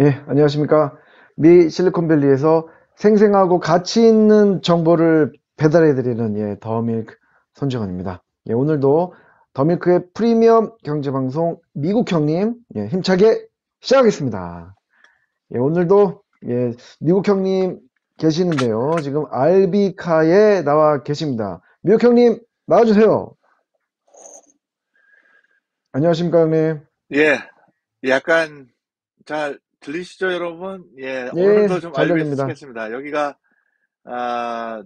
예, 안녕하십니까. 미 실리콘밸리에서 생생하고 가치 있는 정보를 배달해드리는 예, 더밀크 손정원입니다. 예, 오늘도 더밀크의 프리미엄 경제방송 미국 형님 예, 힘차게 시작하겠습니다. 예, 오늘도 예, 미국 형님 계시는데요. 지금 알비카에 나와 계십니다. 미국 형님 나와주세요. 안녕하십니까 형님. 예, 약간 잘 들리시죠, 여러분? 예, 예, 오늘도 좀잘 알고. 있겠습니다. 여기가 아,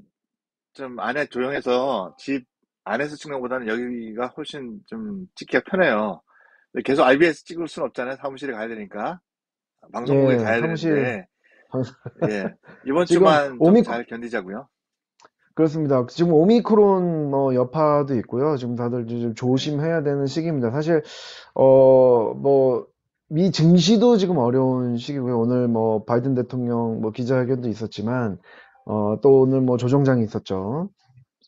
좀 안에 조용해서 집 안에서 찍는 것보다는 여기가 훨씬 좀 찍기가 편해요. 계속 IBS 찍을 수는 없잖아요. 사무실에 가야 되니까. 방송국에 예, 가야 사무실 되는데, 방- 예, 이번 주만 좀 오미크 잘 견디자고요. 그렇습니다. 지금 오미크론 뭐 여파도 있고요. 지금 다들 좀 조심해야 되는 시기입니다. 사실 어 뭐 미 증시도 지금 어려운 시기고요. 오늘 뭐 바이든 대통령 뭐 기자회견도 있었지만 어 또 오늘 뭐 조정장이 있었죠.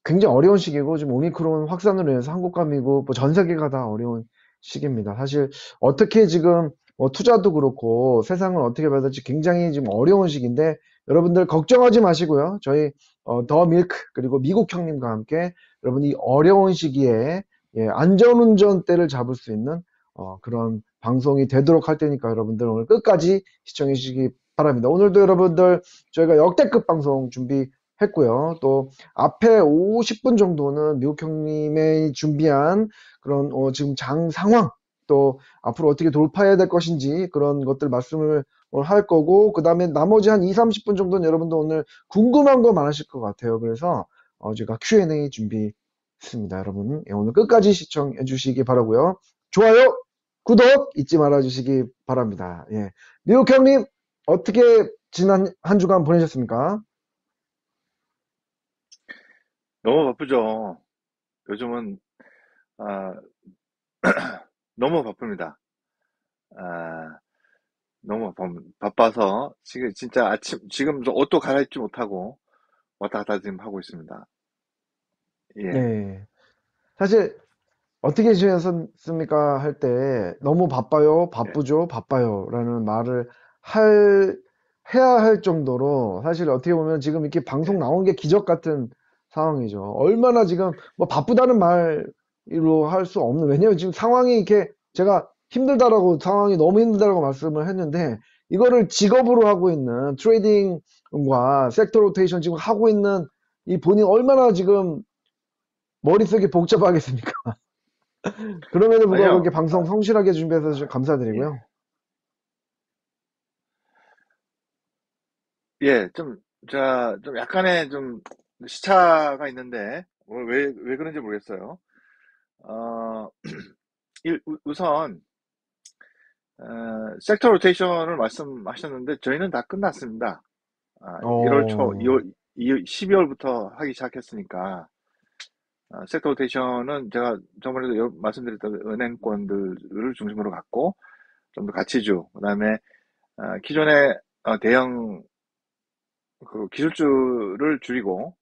굉장히 어려운 시기고 지금 오미크론 확산으로 인해서 한국과 미국 뭐 전 세계가 다 어려운 시기입니다. 사실 어떻게 지금 뭐 투자도 그렇고 세상을 어떻게 될지 굉장히 지금 어려운 시기인데 여러분들 걱정하지 마시고요. 저희 어, 더 밀크 그리고 미국 형님과 함께 여러분 이 어려운 시기에 예, 안전운전대를 잡을 수 있는 어, 그런 방송이 되도록 할 테니까 여러분들 오늘 끝까지 시청해 주시기 바랍니다. 오늘도 여러분들 저희가 역대급 방송 준비했고요. 또 앞에 50분 정도는 미국 형님의 준비한 그런 어, 지금 장 상황 또 앞으로 어떻게 돌파해야 될 것인지 그런 것들 말씀을 오늘 할 거고 그 다음에 나머지 한 2, 30분 정도는 여러분들 오늘 궁금한 거 많으실 것 같아요. 그래서 어, 제가 Q&A 준비했습니다. 여러분 예, 오늘 끝까지 시청해 주시기 바라고요. 좋아요, 구독 잊지 말아 주시기 바랍니다. 예. 미국 형님 어떻게 지난 한 주간 보내셨습니까? 너무 바쁘죠. 요즘은, 아, 너무 바쁩니다. 아, 너무 바- 바빠서 지금 진짜 아침 지금 저 옷도 갈아입지 못하고 왔다 갔다 지금 하고 있습니다. 예, 네. 사실 어떻게 지내셨습니까? 할 때 너무 바빠요, 예, 바쁘죠, 바빠요 라는 말을 할, 해야 할 정도로 사실 어떻게 보면 지금 이렇게 방송 예, 나온 게 기적 같은 상황이죠. 얼마나 지금 뭐 바쁘다는 말로 할 수 없는, 왜냐면 지금 상황이 이렇게 제가 힘들다라고 상황이 너무 힘들다라고 말씀을 했는데 이거를 직업으로 하고 있는 트레이딩과 섹터 로테이션 지금 하고 있는 이 본인 얼마나 지금 머릿속이 복잡하겠습니까? 그럼에도 불구하고 이렇게 방송 성실하게 준비해서 좀 감사드리고요. 예, 예, 좀, 자, 좀 약간의 좀 시차가 있는데 오늘 왜, 왜 그런지 모르겠어요. 어, 일- 우- 우선 어, 섹터 로테이션을 말씀하셨는데 저희는 다 끝났습니다. 아, 1월 초, 어, 2월, 12월부터 하기 시작했으니까 아, 섹터 로테이션은 제가 저번에도 여- 말씀드렸던 은행권들을 중심으로 갖고 좀 더 가치주, 그다음에 아, 기존의 어, 대형 그 기술주를 줄이고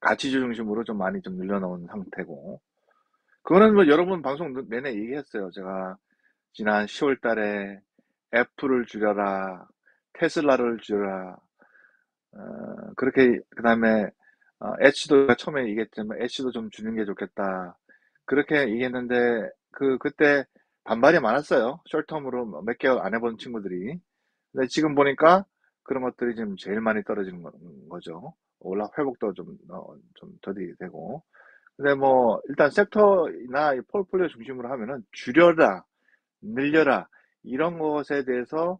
가치주 중심으로 좀 많이 좀 늘려놓은 상태고 그거는 뭐 여러분 방송 내내 얘기했어요. 제가 지난 10월 달에 애플을 줄여라, 테슬라를 줄여라, 어, 그렇게 그 다음에 어, 엣지도 처음에 얘기했지만 엣지도 좀 주는 게 좋겠다. 그렇게 얘기했는데 그 그때 반발이 많았어요. 숏텀으로 몇 개월 안 해본 친구들이. 근데 지금 보니까 그런 것들이 지금 제일 많이 떨어지는 거- 거죠. 올라 회복도 좀, 어, 좀 더디게 되고. 근데 뭐 일단 섹터나 이 폴폴리오 중심으로 하면은 줄여라, 늘려라 이런 것에 대해서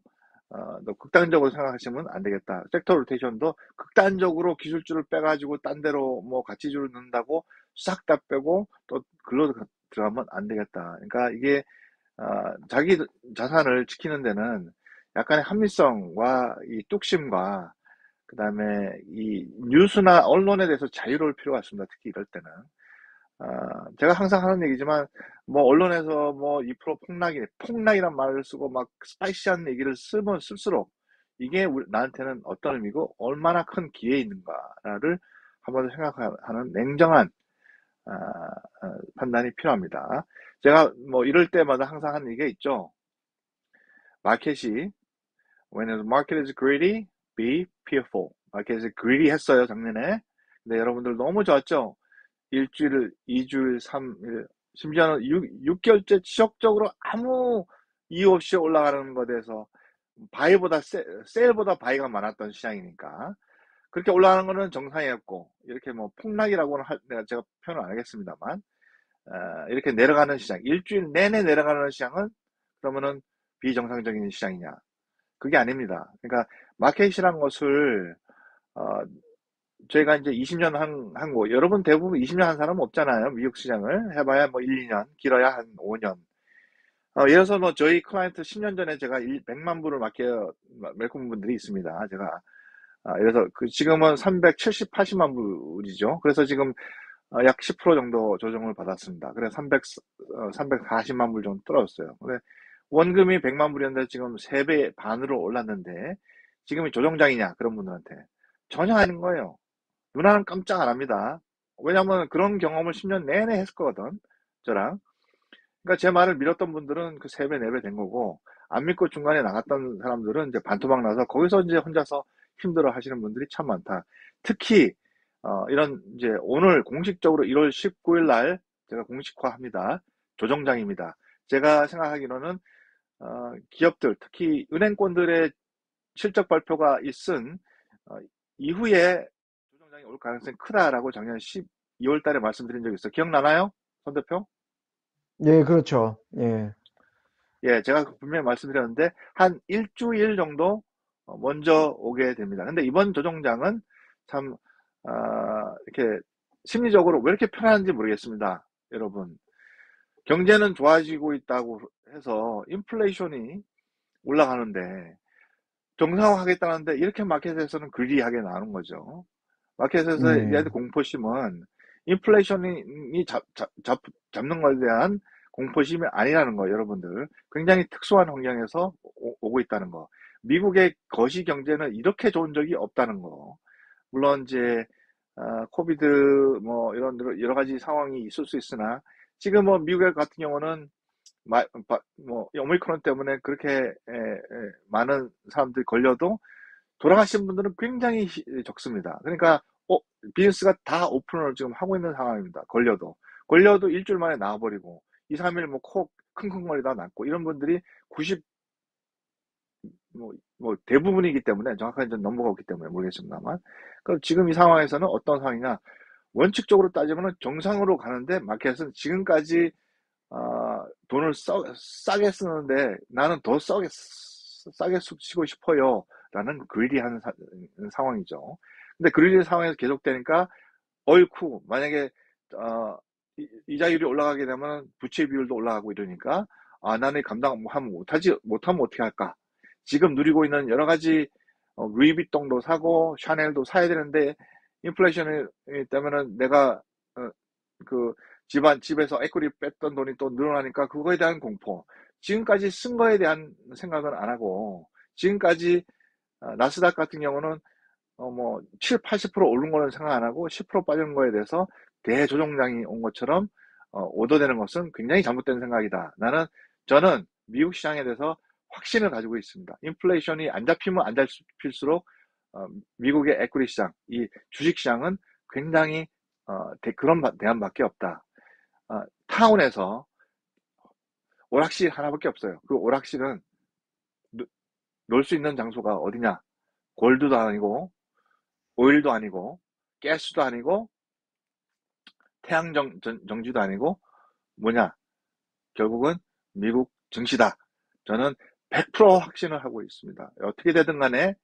어, 너 극단적으로 생각하시면 안 되겠다. 섹터 로테이션도 극단적으로 기술주를 빼가지고 딴 데로 뭐 가치주를 넣는다고 싹 다 빼고 또 글로 가- 들어가면 안 되겠다. 그러니까 이게 어, 자기 자산을 지키는 데는 약간의 합리성과 이 뚝심과 그다음에 이 뉴스나 언론에 대해서 자유로울 필요가 있습니다. 특히 이럴 때는. 아, 제가 항상 하는 얘기지만, 뭐, 언론에서 뭐, 2% 폭락이, 폭락이란 말을 쓰고 막 스파이시한 얘기를 쓰면 쓸수록 이게 우리- 나한테는 어떤 의미고 얼마나 큰 기회에 있는가를 한번 더 생각하는 냉정한, 아, 아, 판단이 필요합니다. 제가 뭐, 이럴 때마다 항상 하는 얘기가 있죠. 마켓이 when the market is greedy, be fearful. 마켓이 greedy 했어요, 작년에. 근데 여러분들 너무 좋았죠? 일주일, 이주일, 삼일, 심지어는 6, 개월째 지속적으로 아무 이유 없이 올라가는 것에 대해서 바이보다 세, 셀보다 바이가 많았던 시장이니까 그렇게 올라가는 거는 정상이었고 이렇게 뭐 폭락이라고는 할, 내가 제가 표현을 안 하겠습니다만 어, 이렇게 내려가는 시장 일주일 내내 내려가는 시장은 그러면은 비정상적인 시장이냐 그게 아닙니다. 그러니까 마켓이란 것을 어, 저희가 이제 20년 한, 한 거, 여러분 대부분 20년 한 사람 없잖아요. 미국 시장을. 해봐야 뭐 1, 2년, 길어야 한 5년. 어, 예를 들어서 뭐 저희 클라이언트 10년 전에 제가 100만 불을 맡겨, 메꾼 분들이 있습니다. 제가. 아, 그래서 그 지금은 370, 80만 불이죠. 그래서 지금 어, 약10% 정도 조정을 받았습니다. 그래서 300, 어, 340만 불 정도 떨어졌어요. 근데 원금이 100만 불이었는데 지금 3배 반으로 올랐는데 지금이 조정장이냐 그런 분들한테 전혀 아닌 거예요. 누나는 깜짝 안 합니다. 왜냐면 그런 경험을 10년 내내 했거든, 저랑. 그러니까 제 말을 믿었던 분들은 그 3배, 4배 된 거고, 안 믿고 중간에 나갔던 사람들은 이제 반토막 나서 거기서 이제 혼자서 힘들어 하시는 분들이 참 많다. 특히, 어, 이런 이제 오늘 공식적으로 1월 19일 날 제가 공식화합니다. 조정장입니다. 제가 생각하기로는, 어, 기업들, 특히 은행권들의 실적 발표가 있은, 어, 이후에 조정장이 올 가능성이 크다라고 작년 12월 달에 말씀드린 적이 있어요. 기억나나요? 손 대표? 예, 그렇죠. 예. 예, 제가 분명히 말씀드렸는데, 한 일주일 정도 어, 먼저 오게 됩니다. 근데 이번 조정장은 참, 아, 이렇게 심리적으로 왜 이렇게 편한지 모르겠습니다. 여러분. 경제는 좋아지고 있다고 해서 인플레이션이 올라가는데, 정상화하겠다는데, 이렇게 마켓에서는 그리하게 나오는 거죠. 마켓에서 네. 얘들 공포심은 인플레이션이 잡, 잡, 잡, 잡는 것에 대한 공포심이 아니라는 거, 여러분들. 굉장히 특수한 환경에서 오, 고 있다는 거. 미국의 거시 경제는 이렇게 좋은 적이 없다는 거. 물론 이제 어, 코비드 뭐 이런 여러 가지 상황이 있을 수 있으나 지금 뭐 미국 같은 경우는 마, 바, 뭐 오미크론 때문에 그렇게 에, 에, 많은 사람들이 걸려도 돌아가신 분들은 굉장히 적습니다. 그러니까 어, 비즈니스가 다 오픈을 지금 하고 있는 상황입니다. 걸려도. 걸려도 일주일 만에 나와버리고 2, 3일 뭐 코 킁킁거리다 낫고 이런 분들이 90 뭐, 뭐 대부분이기 때문에 정확하게 좀 넘버가 없기 때문에 모르겠습니다만 그럼 지금 이 상황에서는 어떤 상황이냐? 원칙적으로 따지면 정상으로 가는데 마켓은 지금까지 어, 돈을 써, 싸게 쓰는데 나는 더 싸게 싸게 쓰고 싶어요 라는 그리디한 상황이죠 근데 그리디 상황에서 계속되니까 어이쿠 만약에 어, 이자율이 올라가게 되면 부채 비율도 올라가고 이러니까 아 나는 감당하면 못하지 못하면 어떻게 할까? 지금 누리고 있는 여러 가지 어, 루이비통도 사고 샤넬도 사야 되는데 인플레이션이 때문에 내가 어, 그 집안 집에서 에코리 뺐던 돈이 또 늘어나니까 그거에 대한 공포. 지금까지 쓴 거에 대한 생각은 안 하고 지금까지 어, 나스닥 같은 경우는 어, 뭐 7, 80% 오른 거는 생각 안 하고 10% 빠진 거에 대해서 대조정장이 온 것처럼 어, 오더되는 것은 굉장히 잘못된 생각이다. 나는 저는 미국 시장에 대해서 확신을 가지고 있습니다. 인플레이션이 안 잡히면 안 잡힐수록 어, 미국의 에კვ리 시장, 이 주식 시장은 굉장히 어, 대, 그런 대안밖에 없다. 어, 타운에서 오락실 하나밖에 없어요. 그 오락실은 놀 수 있는 장소가 어디냐? 골드도 아니고 오일도 아니고 가스도 아니고 태양 정 정 지도 아니고 뭐냐? 결국은 미국 증시다. 저는 100% 확신을 하고 있습니다. 어떻게 되든 간에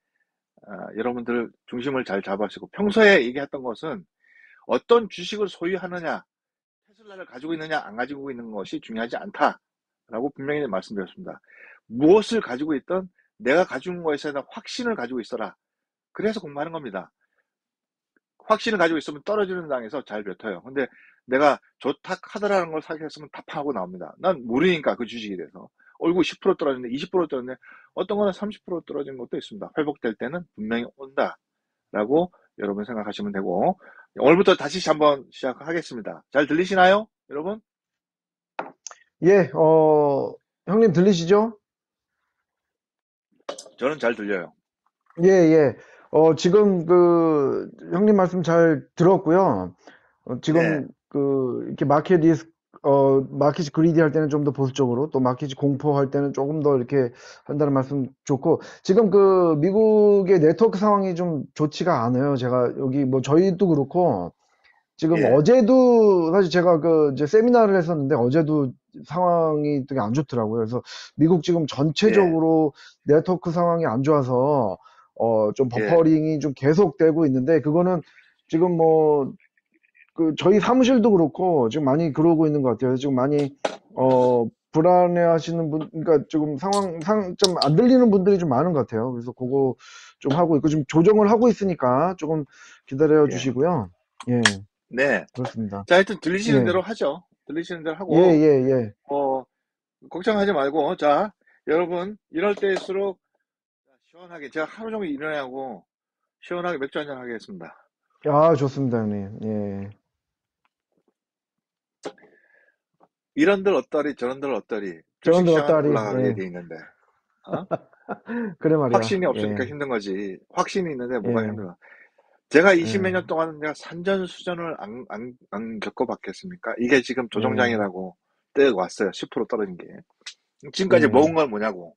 아, 여러분들 중심을 잘 잡으시고 평소에 얘기했던 것은 어떤 주식을 소유하느냐 테슬라를 가지고 있느냐 안 가지고 있는 것이 중요하지 않다라고 분명히 말씀드렸습니다. 무엇을 가지고 있던 내가 가지고 있는 것에 대한 확신을 가지고 있어라. 그래서 공부하는 겁니다. 확신을 가지고 있으면 떨어지는 당에서 잘 뱉어요. 근데 내가 좋다 카드라는 걸 사겠으면 답하고 나옵니다. 난 모르니까 그 주식에 대해서. 얼굴 10% 떨어졌는데 20% 떨어졌는데 어떤 거는 30% 떨어진 것도 있습니다. 회복될 때는 분명히 온다라고 여러분 생각하시면 되고 오늘부터 다시 한번 시작하겠습니다. 잘 들리시나요, 여러분? 예, 어, 형님 들리시죠? 저는 잘 들려요. 예, 예. 어, 지금 그 형님 말씀 잘 들었고요. 어, 네, 지금 그 이렇게 마켓 리스크 어, 마켓이 그리디 할 때는 좀 더 보수적으로 또 마켓이 공포할 때는 조금 더 이렇게 한다는 말씀 좋고 지금 그 미국의 네트워크 상황이 좀 좋지가 않아요. 제가 여기 뭐 저희도 그렇고 지금 예, 어제도 사실 제가 그 이제 세미나를 했었는데 어제도 상황이 되게 안 좋더라고요. 그래서 미국 지금 예, 전체적으로 네트워크 상황이 안 좋아서 어좀 예, 버퍼링이 좀 계속되고 있는데 그거는 지금 뭐 그 저희 사무실도 그렇고 지금 많이 그러고 있는 것 같아요. 지금 많이 어 불안해하시는 분, 그러니까 지금 상황 상 좀 안 들리는 분들이 좀 많은 것 같아요. 그래서 그거 좀 하고 있고 지금 조정을 하고 있으니까 조금 기다려 예. 주시고요. 예, 네. 그렇습니다. 자, 하여튼 들리시는 예, 대로 하죠. 들리시는 대로 예, 하고, 예, 예. 어, 걱정하지 말고, 자, 여러분, 이럴 때일수록 시원하게, 제가 하루 종일 일어나고, 시원하게 맥주 한잔 하겠습니다. 아, 좋습니다, 형님. 예. 이런들 어떠리, 저런들 어떠리, 저런들 어떠리, 올라가게 예. 돼 있는데, 어? 그래 말이야. 확신이 없으니까 예, 힘든 거지. 확신이 있는데 뭐가 예, 힘들어. 제가 20몇 예, 년 동안 내가 산전수전을 안, 안, 안 겪어봤겠습니까? 이게 지금 예, 조정장이라고 뜨고 왔어요. 10% 떨어진 게. 지금까지 예, 먹은 건 뭐냐고.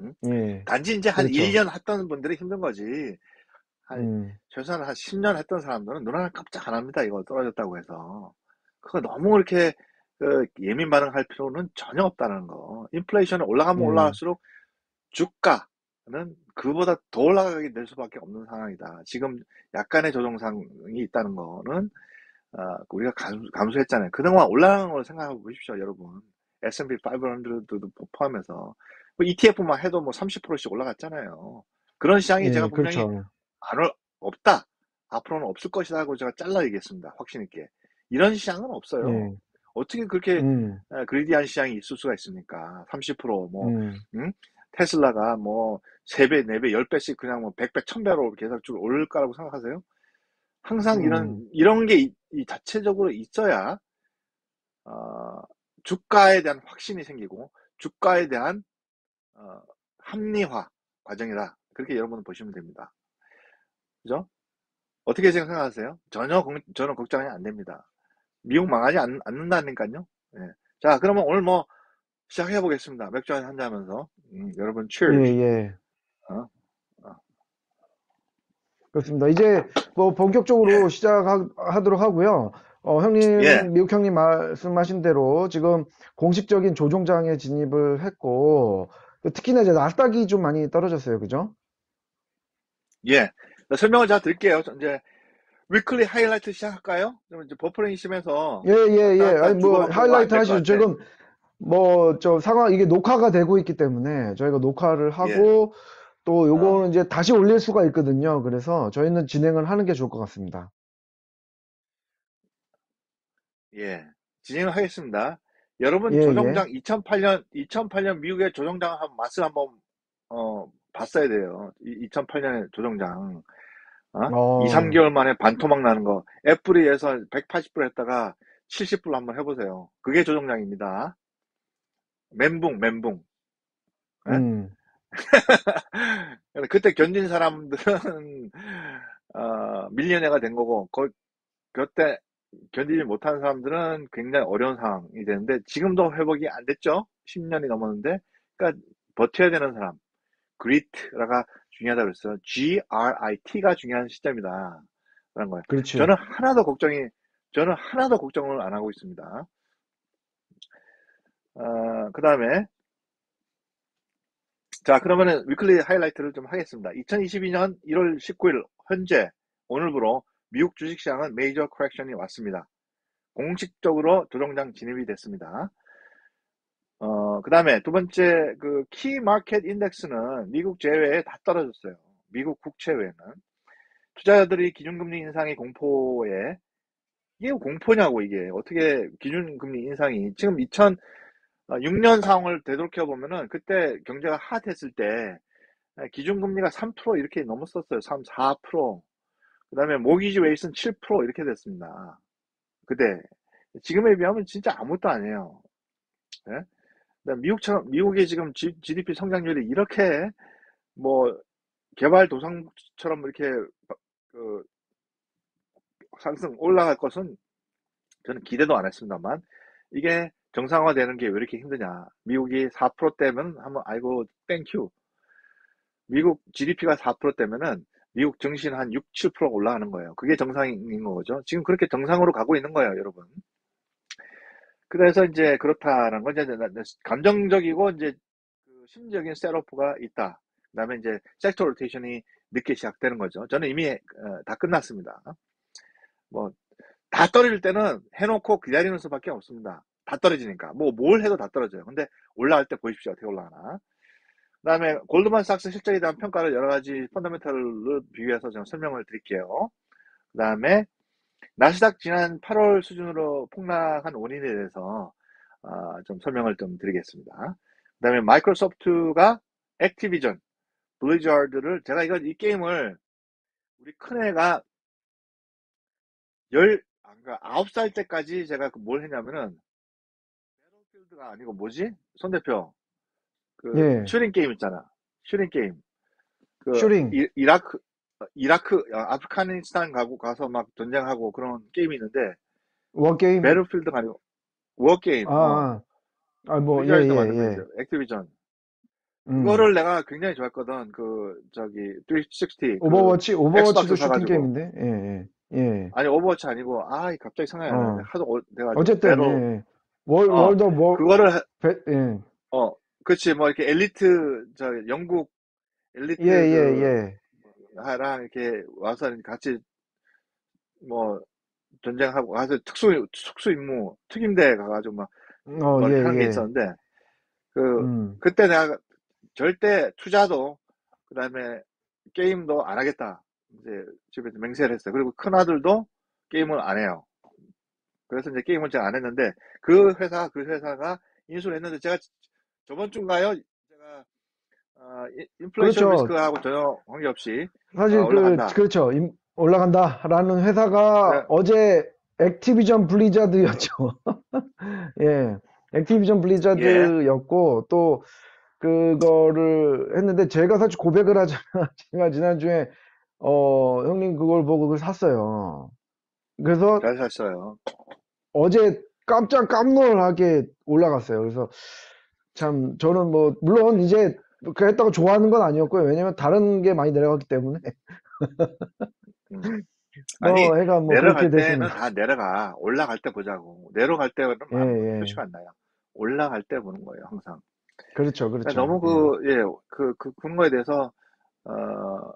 응? 예. 단지 이제 한 그렇죠. 1년 했던 분들이 힘든 거지. 한, 음, 최소한 한 10년 했던 사람들은 눈 하나 깜짝 안 합니다. 이거 떨어졌다고 해서. 그거 너무 이렇게 그 예민 반응할 필요는 전혀 없다는 거. 인플레이션이 올라가면 예, 올라갈수록 주가는 그보다 더 올라가게 될 수밖에 없는 상황이다. 지금 약간의 조정상이 있다는 거는 어, 우리가 감수, 감수했잖아요. 그동안 올라가는 걸 생각해 보십시오, 여러분. S&P 500도 포함해서 뭐 ETF만 해도 뭐 30%씩 올라갔잖아요. 그런 시장이 제가 예, 분명히 그렇죠. 안 올, 없다. 앞으로는 없을 것이다 하고 제가 잘라 얘기했습니다. 확신 있게. 이런 시장은 없어요. 예, 어떻게 그렇게 음, 에, 그리디한 시장이 있을 수가 있습니까? 30%뭐 음, 응? 테슬라가 뭐 3배, 4배, 10배씩 그냥 뭐 100배, 1000배로 계속 쭉 오를 거라고 생각하세요? 항상 이런 음, 이런 게 이, 이 자체적으로 있어야 어, 주가에 대한 확신이 생기고 주가에 대한 어, 합리화 과정이다. 그렇게 여러분은 보시면 됩니다. 그죠? 어떻게 생각하세요? 전혀 걱- 저는 걱정이 안 됩니다. 미국 망하지 않, 않는다니까요. 예. 자, 그러면 오늘 뭐 시작해 보겠습니다. 맥주 한잔 하면서 음, 여러분 예, cheers. 예. 어? 어. 그렇습니다. 이제 뭐 본격적으로 시작하도록 하고요. 어, 예, 형님, 미국 형님 말씀하신 대로 지금 공식적인 조종장에 진입을 했고, 특히나 이제 나스닥이 좀 많이 떨어졌어요. 그죠? 예. 자, 설명을 제가 드릴게요. 이제 weekly 하이라이트 시작할까요? 그럼 이제 버퍼링이 심해서 예, 예, 예. 아니, 뭐, 하이라이트 하시죠. 지금 뭐, 저 상황, 이게 녹화가 되고 있기 때문에 저희가 녹화를 예. 하고 또 어. 요거는 이제 다시 올릴 수가 있거든요. 그래서 저희는 진행을 하는 게 좋을 것 같습니다. 예. 진행을 하겠습니다. 여러분 예, 조정장 예. 2008년 2008년 미국의 조정장 한 맛을 한번 어 봤어야 돼요. 2008년의 조정장. 어? 2, 어, 3개월 만에 반토막 나는 거. 애플이 해서 180불 했다가 70불 한번 해보세요. 그게 조정장입니다. 멘붕, 멘붕. 예? 음, 그때 견딘 사람들은 어, 밀리언너가 된 거고, 그, 그때 견디지 못하는 사람들은 굉장히 어려운 상황이 되는데, 지금도 회복이 안 됐죠? 10년이 넘었는데, 그러니까 버텨야 되는 사람, grit가 중요하다고 그랬어요. G-R-I-T가 중요한 시점이다. 라는 거예요. 그렇지. 저는 하나도 걱정이, 저는 하나도 걱정을 안 하고 있습니다. 어, 그 다음에, 자, 그러면은 위클리 하이라이트를 좀 하겠습니다. 2022년 1월 19일 현재 오늘부로 미국 주식시장은 major correction이 왔습니다. 공식적으로 조정장 진입이 됐습니다. 어, 그 다음에 두 번째 그 key market index는 미국 제외에 다 떨어졌어요. 미국 국채 외에는 투자자들이 기준금리 인상의 공포에 이게 공포냐고 이게 어떻게 기준금리 인상이 지금 2006년 상황을 되돌켜 보면은 그때 경제가 hot했을 때 기준금리가 3% 이렇게 넘었었어요. 3, 4%. 그 다음에 모기지 레이스는 7% 이렇게 됐습니다. 그때 지금에 비하면 진짜 아무것도 아니에요. 예? 그다음에 미국처럼 미국의 지금 G, GDP 성장률이 이렇게 뭐 개발 도상처럼 이렇게 그 상승 올라갈 것은 저는 기대도 안 했습니다만 이게 정상화되는 게 왜 이렇게 힘드냐. 미국이 4%대면 한번 아이고 thank you. 미국 GDP가 4%대면은 미국 증시는 한 6, 7% 올라가는 거예요. 그게 정상인 거죠. 지금 그렇게 정상으로 가고 있는 거예요, 여러분. 그래서 이제 그렇다는 건 이제 감정적이고 이제 그 심리적인 셋오프가 있다. 그다음에 이제 섹터 로테이션이 늦게 시작되는 거죠. 저는 이미 어, 다 끝났습니다. 뭐 다 떨어질 때는 해놓고 기다리는 수밖에 없습니다. 다 떨어지니까 뭐 뭘 해도 다 떨어져요. 근데 올라갈 때 보십시오 어떻게 올라가나. 그다음에 골드만삭스 실적에 대한 평가를 여러 가지 펀더멘털을 비교해서 좀 설명을 드릴게요. 그다음에 나스닥 지난 8월 수준으로 폭락한 원인에 대해서 어, 좀 설명을 좀 드리겠습니다. 그다음에 마이크로소프트가 액티비전, 블리자드를 제가 이거 이 게임을 우리 큰애가 열 그러니까 아홉 살 때까지 제가 그뭘 했냐면은 배틀필드가 아니고 뭐지? 손 대표 그 예. 슈링 게임 있잖아. 슈링 게임. 그 슈링. 이, 이라크 이라크 아, 아프가니스탄 가고 가서 막 전쟁하고 그런 게임이 있는데 워 게임. 배틀필드가 아니고 워 게임. 아, 어. 아. 아, 뭐, 예, 블리자드 예, 예. 거죠. 액티비전. 음. 그거를 내가 굉장히 좋아했거든. 그 저기 360그 오버워치, 오버워치도 엑스박스 슈팅. 게임인데? 예, 예. 예. 아니 오버워치 아니고 아 갑자기 생각이 안 어. 하도 오- 내가 어쨌든, 배로 예. 월, 어, 월드 오브 워, 그거를 해- 배, 예. 어 그렇지 뭐 이렇게 엘리트 저 영국 엘리트 예, 예, 그 예. 하랑 이렇게 와서 같이 뭐 전쟁하고 가서 특수 특수 임무 특임대 가가지고 막 어, 뭐 이렇게 예, 하는 게 예. 있었는데 그 음. 그때 내가 절대 투자도 그다음에 게임도 안 하겠다 이제 집에서 맹세를 했어요. 그리고 큰 아들도 게임을 안 해요. 그래서 이제 게임을 제가 안 했는데 그 회사 그 회사가 인수를 했는데 제가 저번 주인가요? 제가 어, 이- 인플레이션 그렇죠. 리스크하고 전혀 관계없이 사실 어, 그, 올라간다. 그렇죠. 임- 올라간다라는 회사가 네. 어제 액티비전 블리자드였죠. 예. 액티비전 블리자드였고, 또, 그거를 했는데, 제가 사실 고백을 하자면, 제가 지난주에, 어, 형님 그걸 보고 그걸 샀어요. 그래서 잘 샀어요. 어제 깜짝 깜놀하게 올라갔어요. 그래서 참, 저는 뭐, 물론 이제, 그랬다고 좋아하는 건 아니었고요. 왜냐면 다른 게 많이 내려갔기 때문에. 음. 뭐, 아니 애가 뭐 내려갈 그렇게 때는 됐습니다. 다 내려가 올라갈 때 보자고 내려갈 때는 예, 예. 표시가 안 나요. 올라갈 때 보는 거예요 항상. 그렇죠, 그러니까 그렇죠. 너무 그, 예, 그, 그, 그런 거에 대해서, 어,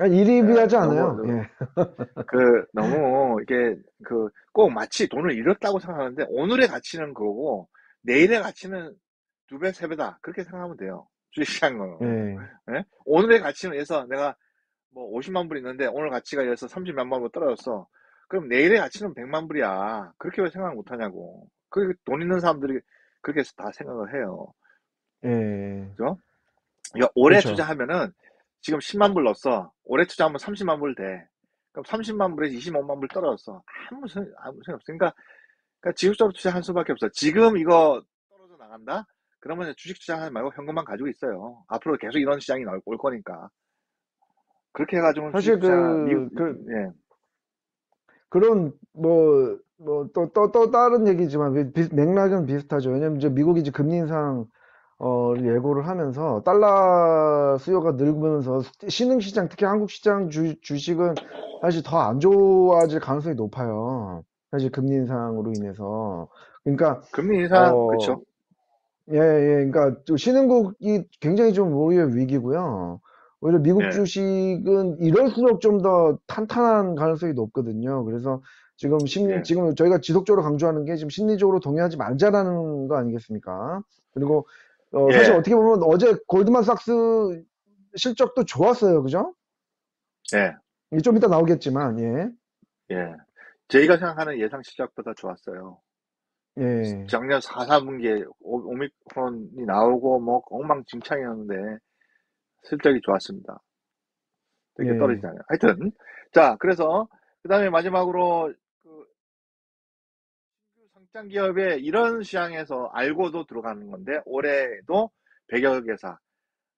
아, 일희비하지 예, 않아요. 너무, 예. 그, 너무, 이게, 그, 꼭 마치 돈을 잃었다고 생각하는데, 오늘의 가치는 그거고, 내일의 가치는 두 배, 세 배다. 그렇게 생각하면 돼요. 주식시장은. 예. 예? 오늘의 가치는 예서 내가 뭐 50만 불 있는데, 오늘 가치가 예서 30만 불로 떨어졌어. 그럼 내일의 가치는 100만 불이야. 그렇게 왜 생각 못 하냐고. 그 돈 있는 사람들이 그렇게 다 생각을 해요. 예. 그죠? 그러니까 올해 그렇죠. 투자하면은 지금 10만 불 넣었어. 올해 투자하면 30만 불 돼. 그럼 30만 불에서 25만 불 떨어졌어. 아무 생 아무 생각 없어. 그러니까, 그러니까 지속적으로 투자할 수밖에 없어. 지금 이거 떨어져 나간다? 그러면 주식 투자하지 말고 현금만 가지고 있어요. 앞으로 계속 이런 시장이 나올 올 거니까. 그렇게 해가지고는 사실 그, 미국, 그, 예, 그런, 뭐, 뭐, 또, 또, 또 다른 얘기지만, 그 비- 맥락은 비슷하죠. 왜냐면 이제 미국이 이제 금리 인상, 어, 를 예고를 하면서, 달러 수요가 늘면서, 신흥 시장, 특히 한국 시장 주, 주식은 사실 더 안 좋아질 가능성이 높아요. 사실 금리 인상으로 인해서. 그러니까, 금리 인상, 어, 그쵸? 예, 예, 그러니까 또 신흥국이 굉장히 좀 오히려 위기고요. 오히려 미국 예, 주식은 이럴수록 좀 더 탄탄한 가능성이 높거든요. 그래서 지금 심리, 예, 지금 저희가 지속적으로 강조하는 게 지금 심리적으로 동의하지 말자라는 거 아니겠습니까? 그리고 어, 사실 예, 어떻게 보면 어제 골드만삭스 실적도 좋았어요. 그죠? 예, 이게 좀 이따 나오겠지만, 예, 예. 저희가 생각하는 예상 실적보다 좋았어요. 예, 작년 4, 4분기에 오미크론이 나오고 뭐 엉망진창이었는데 실적이 좋았습니다. 되게 예, 떨어지잖아요. 하여튼 자 그래서 그 다음에 마지막으로 그 상장 기업의 이런 시장에서 알고도 들어가는 건데 올해도 100여 개사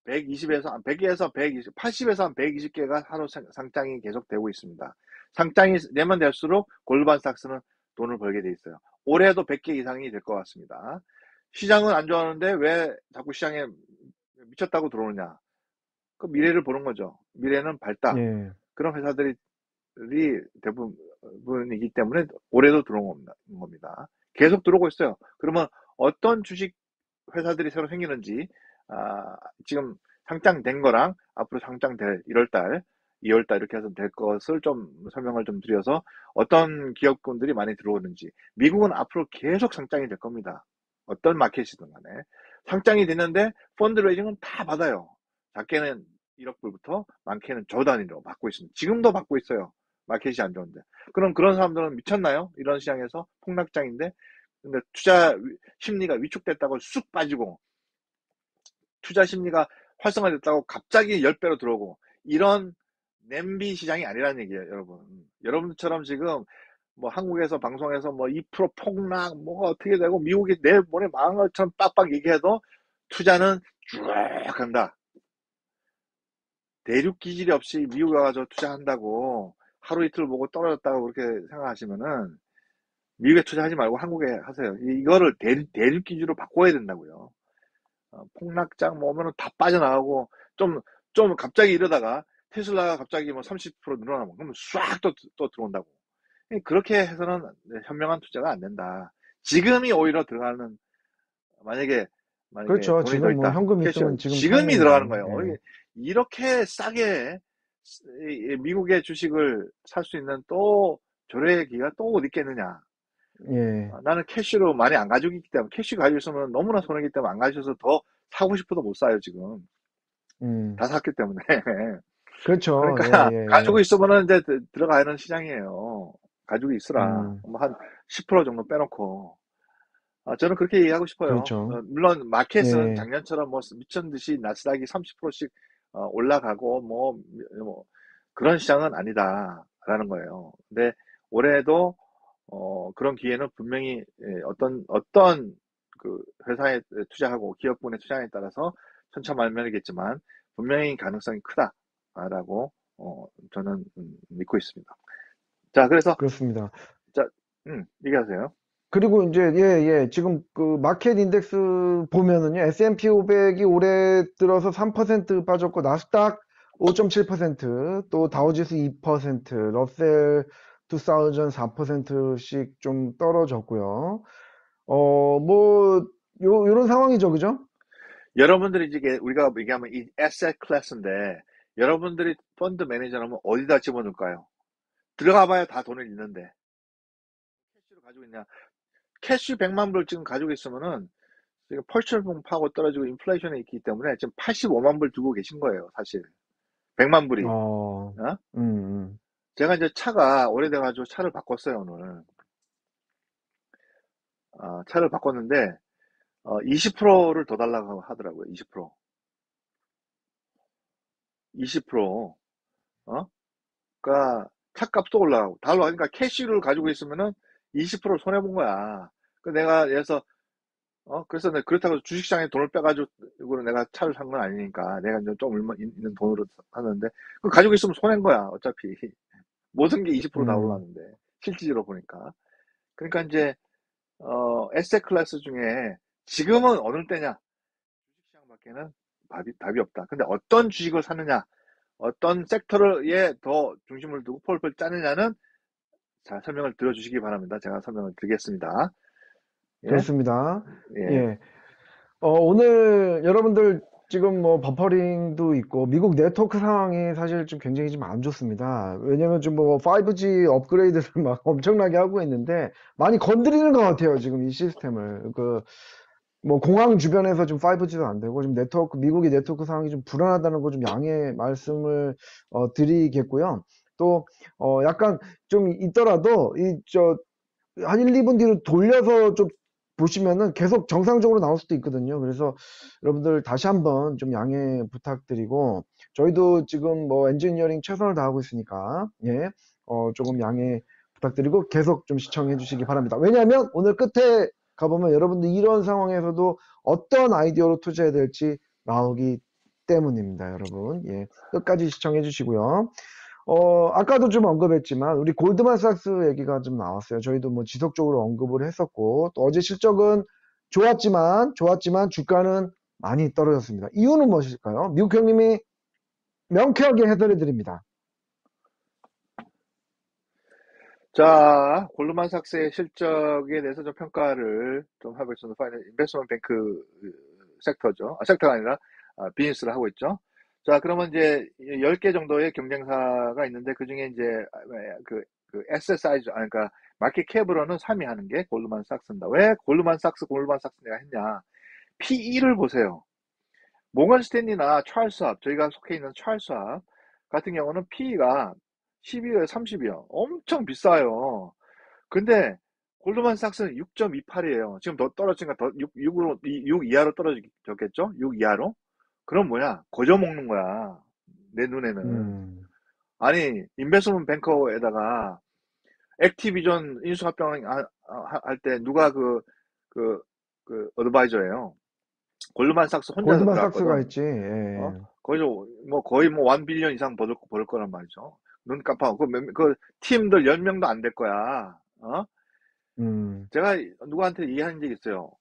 120에서 100에서 120, 80에서 한 120개가 하루 상- 상장이 계속되고 있습니다. 상장이 되면 될수록 골반삭스는 돈을 벌게 돼 있어요. 올해도 100개 이상이 될 것 같습니다. 시장은 안 좋아하는데 왜 자꾸 시장에 미쳤다고 들어오느냐? 그 미래를 보는 거죠. 미래는 밝다. 예. 그런 회사들이 대부분이기 때문에 올해도 들어온 겁니다. 계속 들어오고 있어요. 그러면 어떤 주식 회사들이 새로 생기는지 아, 지금 상장된 거랑 앞으로 상장될 1월달, 2월달 이렇게 해서 될 것을 좀 설명을 좀 드려서 어떤 기업군들이 많이 들어오는지 미국은 앞으로 계속 상장이 될 겁니다. 어떤 마켓이든 간에 상장이 됐는데 펀드레이징은 다 받아요. 작게는 1억 불부터 많게는 조 단위로 받고 있습니다. 지금도 받고 있어요. 마켓이 안 좋은데. 그럼 그런 사람들은 미쳤나요? 이런 시장에서 폭락장인데 근데 투자 위- 심리가 위축됐다고 쑥 빠지고 투자 심리가 활성화됐다고 갑자기 10배로 들어오고 이런 냄비 시장이 아니라는 얘기예요, 여러분. 여러분들처럼 지금 뭐 한국에서 방송에서 뭐 2% 폭락, 뭐가 어떻게 되고 미국이 내일 모레 망한 것처럼 빡빡 얘기해도 투자는 쭉 간다. 대륙 기질이 없이 미국에 가서 투자한다고 하루 이틀 보고 떨어졌다고 그렇게 생각하시면은 미국에 투자하지 말고 한국에 하세요. 이- 이거를 대륙, 대륙 기준으로 바꿔야 된다고요. 어, 폭락장 뭐 오면은 다 빠져나가고 좀, 좀 갑자기 이러다가 테슬라가 갑자기 뭐 30% 늘어나면 그러면 싹 또, 또 들어온다고. 예, 그렇게 해서는 현명한 투자가 안 된다. 지금이 오히려 들어가는, 만약에, 만약에 그렇죠. 지금 뭐. 현금 있으면 지금 지금이. 들어가는 거예요. 예. 이게 이렇게 싸게 이- 이 미국의 주식을 살 수 있는 또 절호의 기회가 또 어디 있겠느냐. 예. 아, 나는 cash로 많이 안 가지고 있기 때문에 cash 가지고 있으면 너무나 손해기 때문에 안 가셔서 더 사고 싶어도 못 사요 지금 음. 다 샀기 때문에 그렇죠. 그러니까 예, 예, 가지고 있으면은 이제 드- 들어가는 시장이에요 가지고 있으라 음. 뭐한10% 정도 빼놓고 아, 저는 그렇게 얘기하고 싶어요 그렇죠. 어, 물론 마켓은 예. 작년처럼 뭐 미친 듯이 나스닥이 30%씩 어, 올라가고 뭐, 뭐 그런 시장은 아니다라는 거예요 근데 올해도 어, 그런 기회는 분명히 예, 어떤 어떤 그 회사에 투자하고 기업군에 투자에 따라서 천차만별이겠지만 분명히 가능성이 크다 라고 어, 저는 음, 믿고 있습니다. 자, 그래서 그렇습니다. 음, 얘기하세요. 그리고 이제 예, 예. 지금 그 마켓 인덱스 보면은요. S&P 500이 올해 들어서 3% 빠졌고 나스닥 5.7%, 또 다우지수 2%, 러셀 2000 4%씩 좀 떨어졌고요. 어, 뭐 요, 요런 상황이죠. 그죠? 여러분들이 이게 우리가 얘기하면 이 asset class인데 여러분들이 펀드 매니저라면 어디다 집어넣을까요? 들어가 봐야 다 돈을 잃는데 cash로 가지고 있냐? cash 100만 불 지금 가지고 있으면은 지금 purchasing power 떨어지고 인플레이션이 있기 때문에 지금 85만 불 두고 계신 거예요, 사실. 100만 불이. 어, 어? 음, 음. 제가 이제 차가 오래돼가지고 차를 바꿨어요, 오늘. 아, 차를 바꿨는데, 어, 20%를 더 달라고 하더라고요, 20%. 20%. 어? 그니까, 차값도 올라가고, 다 올라가니까 캐시를 가지고 있으면은 20% 손해 본 거야. 그 내가, 예서 어, 그래서 내가 그렇다고 주식시장에 돈을 빼가지고, 내가 차를 산 건 아니니까, 내가 이제 좀 얼마 있는 돈으로 샀는데, 그 가지고 있으면 손해인 거야, 어차피. 모든 게 20%다 음. 올랐는데, 실질적으로 보니까. 그러니까 이제, 어, asset class 중에 지금은 어느 때냐? 주식시장 밖에는 답이, 답이 없다. 근데 어떤 주식을 사느냐? 어떤 섹터에 더 중심을 두고 포폴 짜느냐는 자, 설명을 들어주시기 바랍니다. 제가 설명을 드리겠습니다. 예? 그렇습니다. 예. 예. 어, 오늘 여러분들 지금 뭐 버퍼링도 있고 미국 네트워크 상황이 사실 좀 굉장히 좀 안 좋습니다. 왜냐면 좀 뭐 5G 업그레이드를 막 엄청나게 하고 있는데 많이 건드리는 것 같아요. 지금 이 시스템을. 그 뭐 공항 주변에서 좀 5G도 안 되고 좀 네트워크 미국의 네트워크 상황이 좀 불안하다는 거 좀 양해 말씀을 어, 드리겠고요. 또 어, 약간 좀 있더라도 이 저 한 1, 2분 뒤로 돌려서 좀 보시면은 계속 정상적으로 나올 수도 있거든요. 그래서 여러분들 다시 한번 좀 양해 부탁드리고 저희도 지금 뭐 엔지니어링 최선을 다하고 있으니까 예, 어, 조금 양해 부탁드리고 계속 좀 시청해 주시기 바랍니다. 왜냐하면 오늘 끝에 가보면 여러분들 이런 상황에서도 어떤 아이디어로 투자해야 될지 나오기 때문입니다, 여러분. 예, 끝까지 시청해 주시고요. 어, 아까도 좀 언급했지만, 우리 골드만삭스 얘기가 좀 나왔어요. 저희도 뭐 지속적으로 언급을 했었고, 또 어제 실적은 좋았지만, 좋았지만 주가는 많이 떨어졌습니다. 이유는 무엇일까요? 미국 형님이 명쾌하게 해설해 드립니다. 자, 골드만 삭스의 실적에 대해서 좀 평가를 좀 하겠습니다. financial investment bank 섹터죠. 아, 섹터가 아니라 아, 비즈니스를 하고 있죠. 자, 그러면 이제 10개 정도의 경쟁사가 있는데 그 중에 이제 그, 그 SSI, 아, 그러니까 market cap으로는 3위 하는 게 골드만 삭스입니다. 왜 골드만 삭스, 골드만 삭스 내가 했냐? PE를 보세요. 모건 스탠리나 찰스 슈왑, 저희가 속해 있는 찰스 슈왑 같은 경우는 PE가 12에 30이요. 엄청 비싸요. 근데 골드만삭스는 6.28이에요. 지금 더 떨어지니까 더 6, 6으로 6 이하로 떨어졌겠죠? 6 이하로? 그럼 뭐야? 거저 먹는 거야. 내 눈에는. 음, 아니, 인베스먼트 뱅커에다가 액티비전 인수합병 할 때 누가 그, 그, 그, 어드바이저예요. 골드만삭스 혼자 골드만삭스가 있지. 예. 어? 거의 뭐 거의 뭐 1 빌리언 이상 벌, 벌 거란 말이죠. 눈 깜빡하고 그, 몇- 그 팀들 10명도 안 될 거야. 어? 음, 제가 누구한테 얘기한 적 있어요.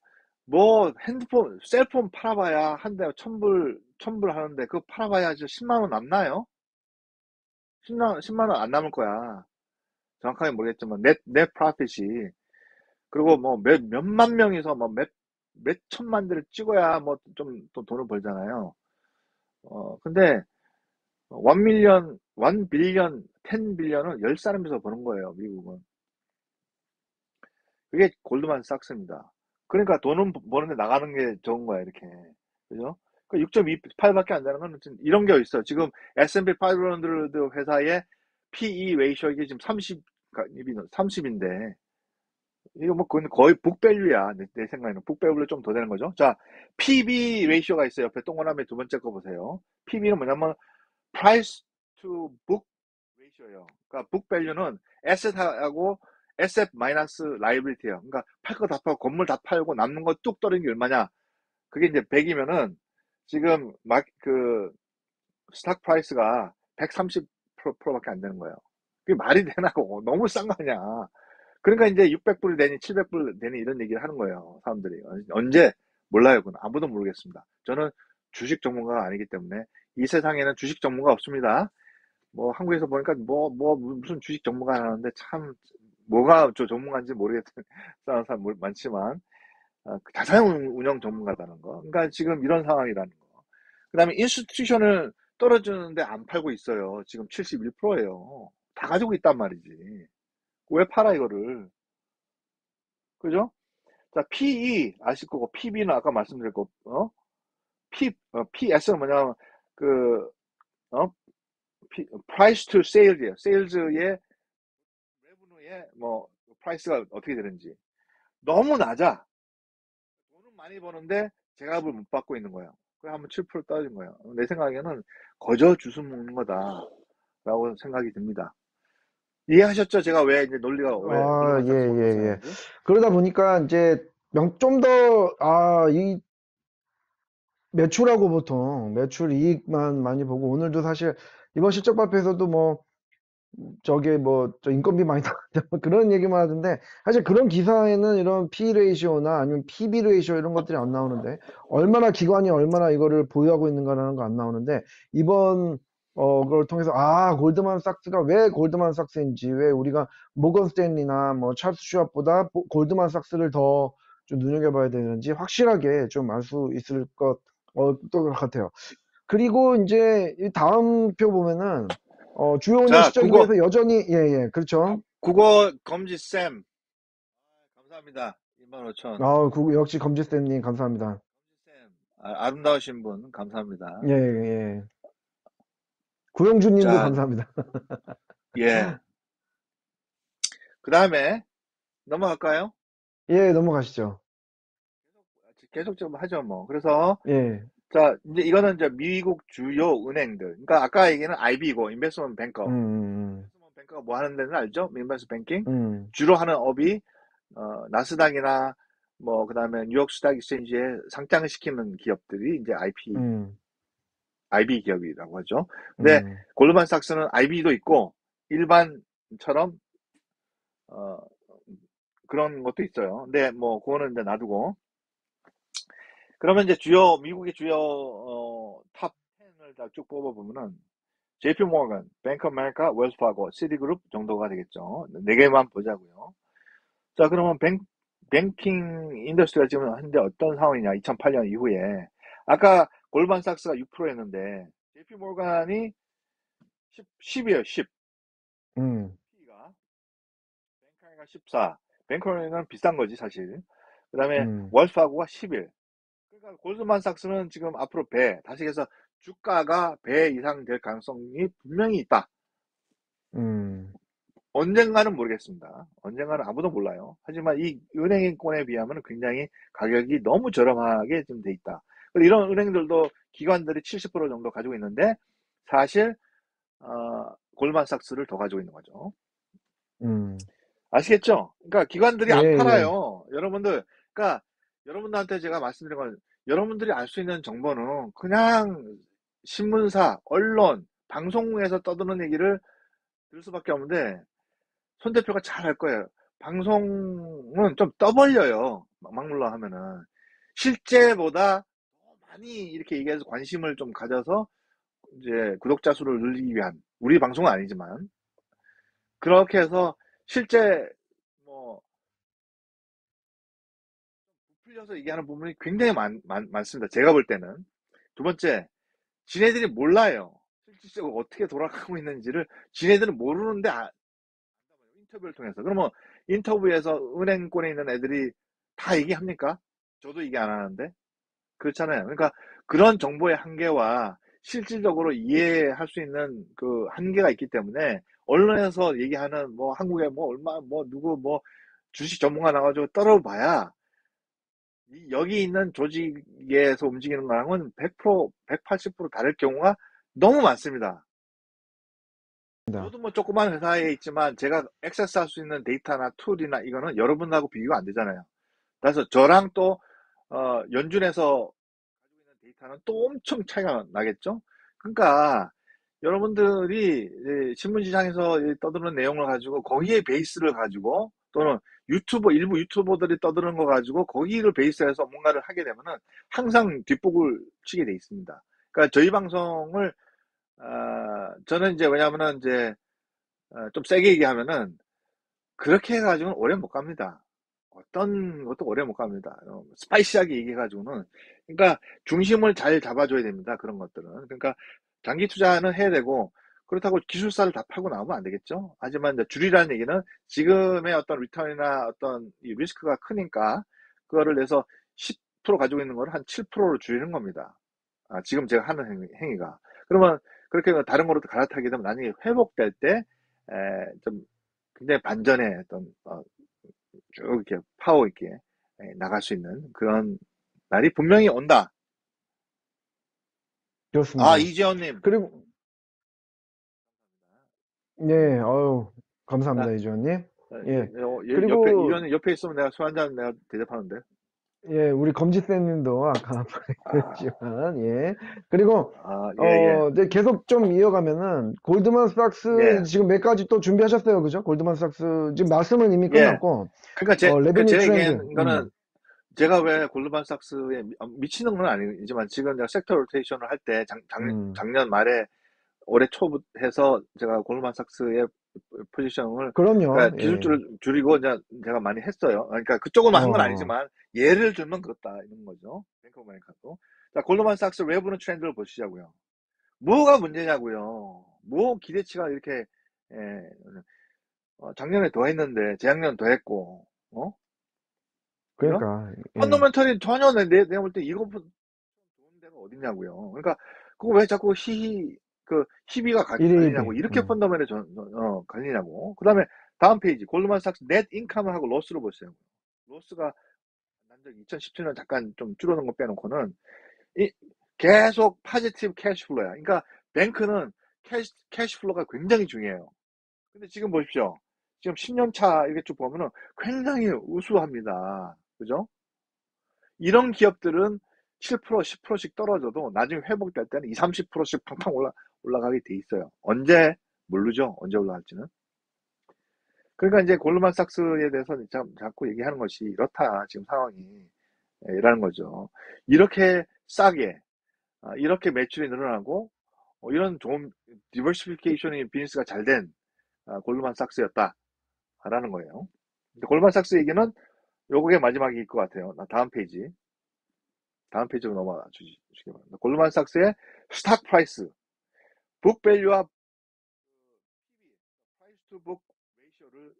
뭐 핸드폰, 셀폰 팔아봐야 한 대 천불, 천불 하는데 그거 팔아봐야 지 10만 원 남나요? 10만, 10만 원 안 남을 거야. 정확하게 모르겠지만 넷, 넷 프로핏이 그리고 뭐 몇, 몇만 명이서 뭐 몇, 몇 천만 대를 찍어야 뭐 좀 또 돈을 벌잖아요. 어, 근데 원 밀리언, 원 빌리언, 텐 빌리언은 열 사람에서 버는 거예요, 미국은. 그게 골드만 삭스입니다. 그러니까 돈은 버는데 나가는 게 좋은 거야, 이렇게. 그죠? 그 6.28밖에 안 되는 건 이런 게 있어. 지금 S&P 500 회사의 PE ratio 이게 지금 30, 30인데 이거 뭐 그건 거의 book value야. 내, 내 생각에는 book value 좀더 되는 거죠. 자, PB ratio가 있어요. 옆에 동그라미 두 번째 거 보세요. PB는 뭐냐면 price to book ratio예요. 그러니까 book value는 asset하고 asset 마이너스 liability예요. 그러니까 팔 거 다 팔고 건물 다 팔고 남는 거 뚝 떨어진 게 얼마냐? 그게 이제 100이면은 지금 막 그 stock price가 130%밖에 안 되는 거예요. 그게 말이 되냐고 너무 싼 거 아니야. 그러니까 이제 600불이 되니 700불 되니 이런 얘기를 하는 거예요. 사람들이. 언제? 몰라요. 그건 아무도 모르겠습니다. 저는 주식 전문가가 아니기 때문에 이 세상에는 주식 전문가 없습니다. 뭐 한국에서 보니까 뭐, 뭐 무슨 주식 전문가 하는데 참 뭐가 저 전문가인지 모르겠는 사람 많지만 어, 자산 운영 전문가다는 거. 그러니까 지금 이런 상황이라는 거. 그 다음에 institution은 떨어지는데 안 팔고 있어요. 지금 71%예요. 다 가지고 있단 말이지. 왜 팔아 이거를? 그죠? 자, PE 아실 거고 PB는 아까 말씀드렸고 어? P 어, PS는 뭐냐면 그 어? Price to sales예요. sales의 revenue의 뭐 price가 어떻게 되는지 너무 낮아. 돈은 많이 버는데 제값을 못 받고 있는 거예요. 그래 한번 7% 떨어진 거예요. 내 생각에는 거저 주술 먹는 거다라고 생각이 듭니다. 이해하셨죠? 제가 왜 이제 논리가 왜 아, 예, 예, 예. 있었는지? 그러다 보니까 이제 좀 더, 아, 이 매출하고 보통 매출 이익만 많이 보고 오늘도 사실 이번 실적 발표에서도 뭐 저게 뭐 저 인건비 많이 나간다 뭐 그런 얘기만 하던데 사실 그런 기사에는 이런 PE ratio나 아니면 PB ratio 이런 것들이 안 나오는데 얼마나 기관이 얼마나 이거를 보유하고 있는가라는 거 안 나오는데 이번 어 그걸 통해서 아 골드만삭스가 왜 골드만삭스인지 왜 우리가 모건 스탠리나 뭐 찰스 슈왑보다 보- 골드만삭스를 더 좀 눈여겨봐야 되는지 확실하게 좀 알 수 있을 것 어, 또 같아요. 그리고 이제 이 다음 표 보면은 어, 주요 운영 자, 실적에 국어. 비해서 여전히 예예 그렇죠. 국어 검지 쌤 감사합니다. 25,000아 구- 역시 검지 쌤님 감사합니다. 쌤 아, 아름다우신 분 감사합니다. 예 예. 구영준님도 자. 감사합니다. 예. 그 다음에 넘어갈까요? 예 넘어가시죠. 계속 좀 하죠 뭐. 그래서 예. 자 이제 이거는 이제 미국 주요 은행들. 그러니까 아까 얘기는 IB고 investment banker. 음, investment banker가 뭐 하는 데는 알죠? investment banking. 음, 음. 주로 하는 업이 어, 나스닥이나 뭐 그다음에 New York Stock Exchange에 상장을 시키는 기업들이 이제 IB 음. IB 기업이라고 하죠. 근데 음, 골드만삭스는 IB도 있고 일반처럼 어, 그런 것도 있어요. 근데 뭐 그거는 이제 놔두고 그러면 이제 주요 미국의 주요 어, top 10을 다 쭉 뽑아 보면은 JP 모건, 뱅크 아메리카, 웰스 파고, 시티그룹 정도가 되겠죠. 네 개만 보자고요. 자, 그러면 bank, banking industry가 지금 현재 어떤 상황이냐? 2008년 이후에 아까 골드만삭스가 6%였는데 JP 모건이 10, 10이에요. 10. 음, P가 뱅카이가 14. 뱅커는 비싼 거지 사실. 그다음에 음, 월스파고가 11. 그러니까 골드만삭스는 지금 앞으로 배, 다시 해서 주가가 배 이상 될 가능성이 분명히 있다. 음, 언젠가는 모르겠습니다. 언젠가는 아무도 몰라요. 하지만 이 은행권에 비하면 굉장히 가격이 너무 저렴하게 지금 돼 있다. 이런 은행들도 기관들이 70% 정도 가지고 있는데 사실 어, 골만삭스를 더 가지고 있는 거죠. 음. 아시겠죠? 그러니까 기관들이 안 예, 예. 팔아요. 여러분들, 그러니까 여러분들한테 제가 말씀드린 건 여러분들이 알 수 있는 정보는 그냥 신문사, 언론, 방송에서 떠드는 얘기를 들을 수밖에 없는데 손 대표가 잘 알 거예요. 방송은 좀 떠벌려요. 막- 막물러 하면은 실제보다 더 많이 이렇게 얘기해서 관심을 좀 가져서 이제 구독자 수를 늘리기 위한 우리 방송은 아니지만 그렇게 해서 실제 뭐 부 풀려서 얘기하는 부분이 굉장히 많, 많, 많습니다. 제가 볼 때는 두 번째 지네들이 몰라요. 실질적으로 어떻게 돌아가고 있는지를 지네들은 모르는데 아, 인터뷰를 통해서 그러면 인터뷰에서 은행권에 있는 애들이 다 얘기합니까? 저도 얘기 안 하는데 그렇잖아요. 그러니까 그런 정보의 한계와 실질적으로 이해할 수 있는 그 한계가 있기 때문에 언론에서 얘기하는 뭐 한국에 뭐 얼마 뭐 누구 뭐 주식 전문가 나가지고 떠들어봐야 이- 여기 있는 조직에서 움직이는 거랑은 100%, 180% 다를 경우가 너무 많습니다. 저도 뭐 조그만 회사에 있지만 제가 access할 수 있는 데이터나 tool이나 이거는 여러분하고 비교가 안 되잖아요. 그래서 저랑 또 어, 연준에서 가지고 있는 데이터는 또 엄청 차이가 나겠죠. 그러니까 여러분들이 신문지상에서 이 떠드는 내용을 가지고 거기에 베이스를 가지고 또는 유튜버 일부 유튜버들이 떠드는 거 가지고 거기를 베이스해서 뭔가를 하게 되면은 항상 뒷북을 치게 돼 있습니다. 그러니까 저희 방송을 아, 저는 이제 왜냐면은 이제 어, 좀 세게 얘기하면은 그렇게 해가지고는 오래 못 갑니다. 어떤 것도 오래 못 갑니다. 어, spicy하게 얘기해가지고는 그러니까 중심을 잘 잡아줘야 됩니다. 그런 것들은 그러니까 장기 투자는 해야 되고 그렇다고 기술주를 다 팔고 나오면 안 되겠죠. 하지만 줄이라는 얘기는 지금의 어떤 return이나 어떤 이 리스크가 크니까 그거를 내서 10% 가지고 있는 거를 한 7%로 줄이는 겁니다. 아, 지금 제가 하는 행위, 행위 가. 그러면 그렇게 다른 거로 갈아타게 되면 나중에 회복될 때, 에, 좀 굉장히 반전의 어떤, 어, 쭉 이렇게 파워 있게 에, 나갈 수 있는 그런 날이 분명히 온다. 그렇습니다. 아, 이재현님. 그리고, 예, 어유 감사합니다, 아, 이주원님. 예. 어, 여- 그리고- 옆에, 이런 옆에 있으면 내가 술 한잔 내가 대접하는데. 예, 우리 검지쌤님도 아까 말했지만, 예. 그리고, 아, 예, 예. 어, 이제 계속 좀 이어가면은, 골드만삭스 예. 지금 몇 가지 또 준비하셨어요, 그죠? 골드만삭스, 지금 말씀은 이미 예. 끝났고, 그러니까 제, 어, 그 revenue 제가 트렌드. 얘기한 거는 음. 제가 왜 골드만삭스에 미- 어, 미치는 건 아니지만 지금 내가 sector rotation을 할 때 작, 작, 음. 작년 말에 올해 초부터 해서 제가 골드만삭스의 position을 그럼요. 그러니까 예. 기술주를 줄이고 이제 제가 많이 했어요. 그러니까 그쪽으로만 한건 어. 아니지만 예를 들면 그렇다 이런 거죠. 뱅크 오브 아메리카도. 자, 골드만삭스 revenue trend를 보시자고요. 뭐가 문제냐고요. 뭐 기대치가 이렇게 예, 어, 작년에 더 했는데 재작년 더 했고 어? 그러니까, 예. fundamental이 전혀 내, 내, 내가 볼 때 이거보다 좋은 데가 어딨냐고요. 그러니까, 그거 왜 자꾸 히, 그, 희비가 갈리냐고. 비. 이렇게 음. fundamental에 전, 어, 갈리냐고. 그 다음에, 다음 페이지. 골드만삭스 net income을 하고 loss를 보세요. loss가, 난 적 2017년 잠깐 좀 줄어든 거 빼놓고는, 이, 계속 positive cash flow야. 그러니까, bank는 cash, cash flow가 굉장히 중요해요. 근데 지금 보십시오. 지금 10년 차 이렇게 쭉 보면은 굉장히 우수합니다. 그죠? 이런 기업들은 7%, 10%씩 떨어져도 나중에 회복될 때는 20, 30%씩 팡팡 올라, 올라가게 돼 있어요. 언제? 모르죠. 언제 올라갈지는. 그러니까 이제 골드만 삭스에 대해서 참 자꾸 얘기하는 것이 이렇다. 지금 상황이. 예, 이라는 거죠. 이렇게 싸게, 아, 이렇게 매출이 늘어나고, 어, 이런 좋은 diversification이 비즈니스가 잘된 아, 골드만 삭스였다. 라는 거예요. 근데 골드만 삭스 얘기는 요게 마지막일 것 같아요. 나 다음 페이지. 다음 페이지로 넘어가 주시, 기 바랍니다. 골드만 삭스의 stock price, book value와 price to book ratio를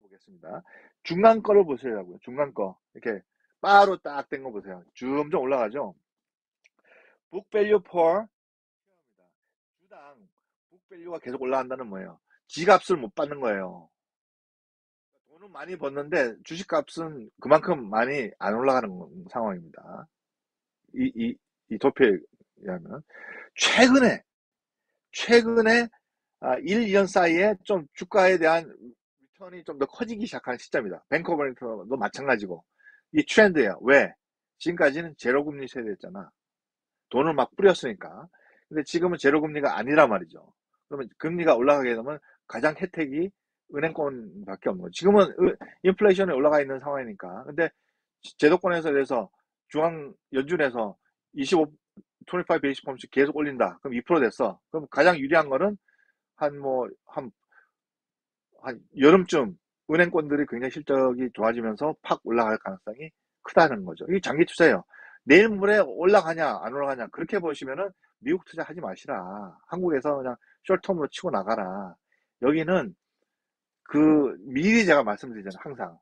보겠습니다. 중간 거를 보세요고요. 중간 거. 이렇게 바로 딱 된 거 보세요. 점점 올라가죠. 북 밸류 per 주당 북 밸류가 계속 올라간다는 뭐예요? 제값을 못 받는 거예요. 돈은 많이 벌는데 주식값은 그만큼 많이 안 올라가는 상황입니다. 이, 이, 이 도표에 의하면. 최근에, 최근에, 아, 1, 2년 사이에 좀 주가에 대한 return이 좀 더 커지기 시작한 시점이다. 뱅커 버리턴도 마찬가지고. 이 trend예요. 왜? 지금까지는 제로금리 세대였잖아. 돈을 막 뿌렸으니까. 근데 지금은 제로금리가 아니란 말이죠. 그러면 금리가 올라가게 되면 가장 혜택이 은행권밖에 없는 거죠. 지금은 인플레이션이 올라가 있는 상황이니까. 근데 제도권에서 그래서 중앙 연준에서 25, 25 베이스 폼씩 계속 올린다. 그럼 2% 됐어. 그럼 가장 유리한 거는 한 뭐, 한, 한 여름쯤 은행권들이 굉장히 실적이 좋아지면서 팍 올라갈 가능성이 크다는 거죠. 이게 장기 투자예요. 내일 모레 올라가냐, 안 올라가냐, 그렇게 보시면은 미국 투자 하지 마시라. 한국에서 그냥 숏텀으로 치고 나가라. 여기는 그 미리 제가 말씀드리잖아요. 항상.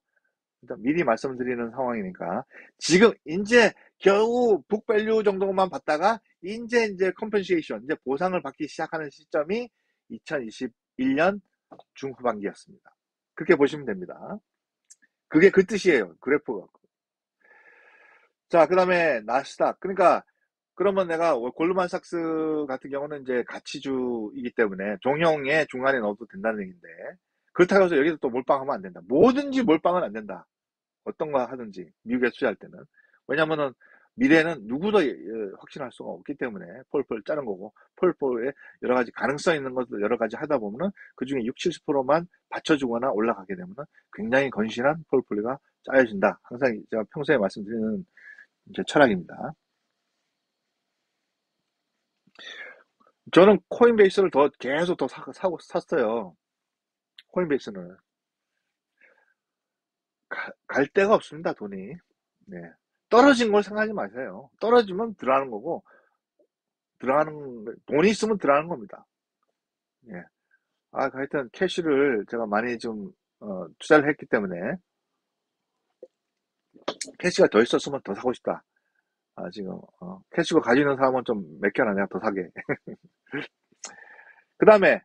일단 미리 말씀드리는 상황이니까 지금 이제 겨우 book value 정도만 받다가 이제 이제 compensation 이제 보상을 받기 시작하는 시점이 2021년 중후반기였습니다. 그렇게 보시면 됩니다. 그게 그 뜻이에요. 그래프가. 자, 그 다음에 나스닥. 그러니까 그러면 내가 골드만삭스 같은 경우는 이제 가치주이기 때문에 전형에 중간에 넣어도 된다는 얘기인데 그렇다고 해서 여기서 또 몰빵하면 안 된다. 뭐든지 몰빵은 안 된다. 어떤 거 하든지 미국에 투자할 때는 왜냐면은 미래는 누구도 예, 확신할 수가 없기 때문에 폴폴 짜는 거고 폴폴에 여러 가지 가능성 있는 것도 여러 가지 하다 보면은 그 중에 60, 70%만 받쳐주거나 올라가게 되면은 굉장히 건실한 폴폴리가 짜여진다. 항상 제가 평소에 말씀드리는 이제 철학입니다. 저는 코인베이스를 더 계속 더 사, 사고 샀어요. 코인베이스는 가, 갈 데가 없습니다. 돈이. 네. 떨어진 걸 생각하지 마세요. 떨어지면 들어가는 거고 들어가는 돈이 있으면 들어가는 겁니다. 예. 아, 하여튼 캐시를 제가 많이 좀 어, 투자를 했기 때문에 캐시가 더 있었으면 더 사고 싶다. 아, 지금 어, 캐시가 가지고 있는 사람은 좀 맥혀라 내가 더 사게. 그 다음에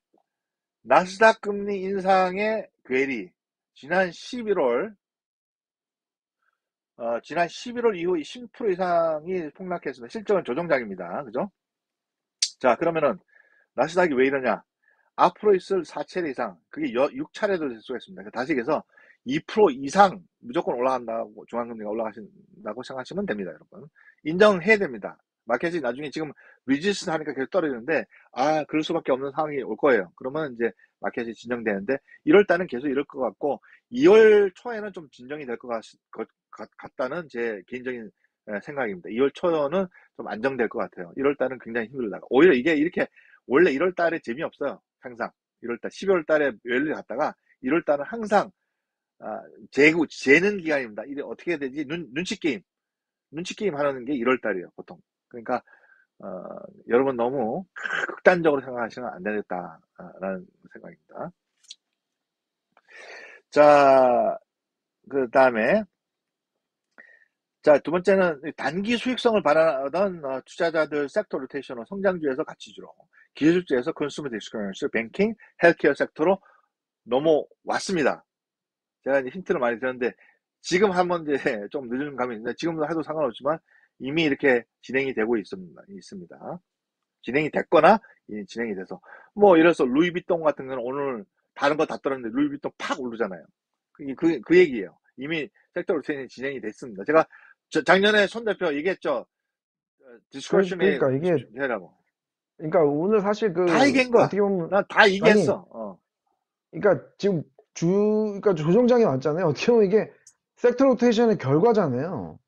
나스닥 금리 인상의 괴리 지난 11월 어, 지난 11월 이후 10% 이상이 폭락했습니다. 실적은 조정장입니다. 그죠? 자, 그러면은 나스닥이 왜 이러냐? 앞으로 있을 4차례 이상, 그게 6차례도 될 수가 있습니다. 다시 얘기해서 2% 이상 무조건 올라간다고 중앙금리가 올라가신다고 생각하시면 됩니다, 여러분. 인정해야 됩니다. 마켓이 나중에 지금 resist 하니까 계속 떨어지는데 아 그럴 수밖에 없는 상황이 올 거예요. 그러면 이제 마켓이 진정되는데 1월 달은 계속 이럴 것 같고 2월 초에는 좀 진정이 될 것 같다는 제 개인적인 생각입니다. 2월 초는 좀 안정될 것 같아요. 1월 달은 굉장히 힘들다가 오히려 이게 이렇게 원래 1월 달에 재미없어요. 항상 1월 달 12월 달에 랠리 갔다가 1월 달은 항상 아, 재고 재는 기간입니다. 이게 어떻게 되지? 눈 눈치 게임 눈치 게임 하는 게 1월 달이에요, 보통. 그러니까 어, 여러분 너무 극단적으로 생각하시면 안 되겠다라는 생각입니다. 자, 그 다음에 자, 두 번째는 단기 수익성을 바라던 어, 투자자들 sector rotation을 성장주에서 가치주로, 기술주에서 consumer discretionary, banking, healthcare sector로 넘어왔습니다. 제가 이제 힌트를 많이 드렸는데 지금 한번 이제 좀 늦은 감이 있는데 지금도 해도 상관없지만 이미 이렇게 진행이 되고 있습니다. 있습니다. 진행이 됐거나 진행이 돼서 뭐 이래서 루이비통 같은 거는 오늘 다른 거 다 떨어졌는데 루이비통 팍 오르잖아요. 그, 그, 그 얘기예요. 이미 sector rotation이 진행이 됐습니다. 제가 저- 작년에 손 대표 얘기했죠. discretionary 그러니까 이게 해라고. 그러니까 오늘 사실 그 다 얘기한 거야. 어떻게 보면 난 다 얘기했어. 어. 그러니까 지금 주 그러니까 조정장이 왔잖아요. 어떻게 보면 이게 sector rotation의 결과잖아요.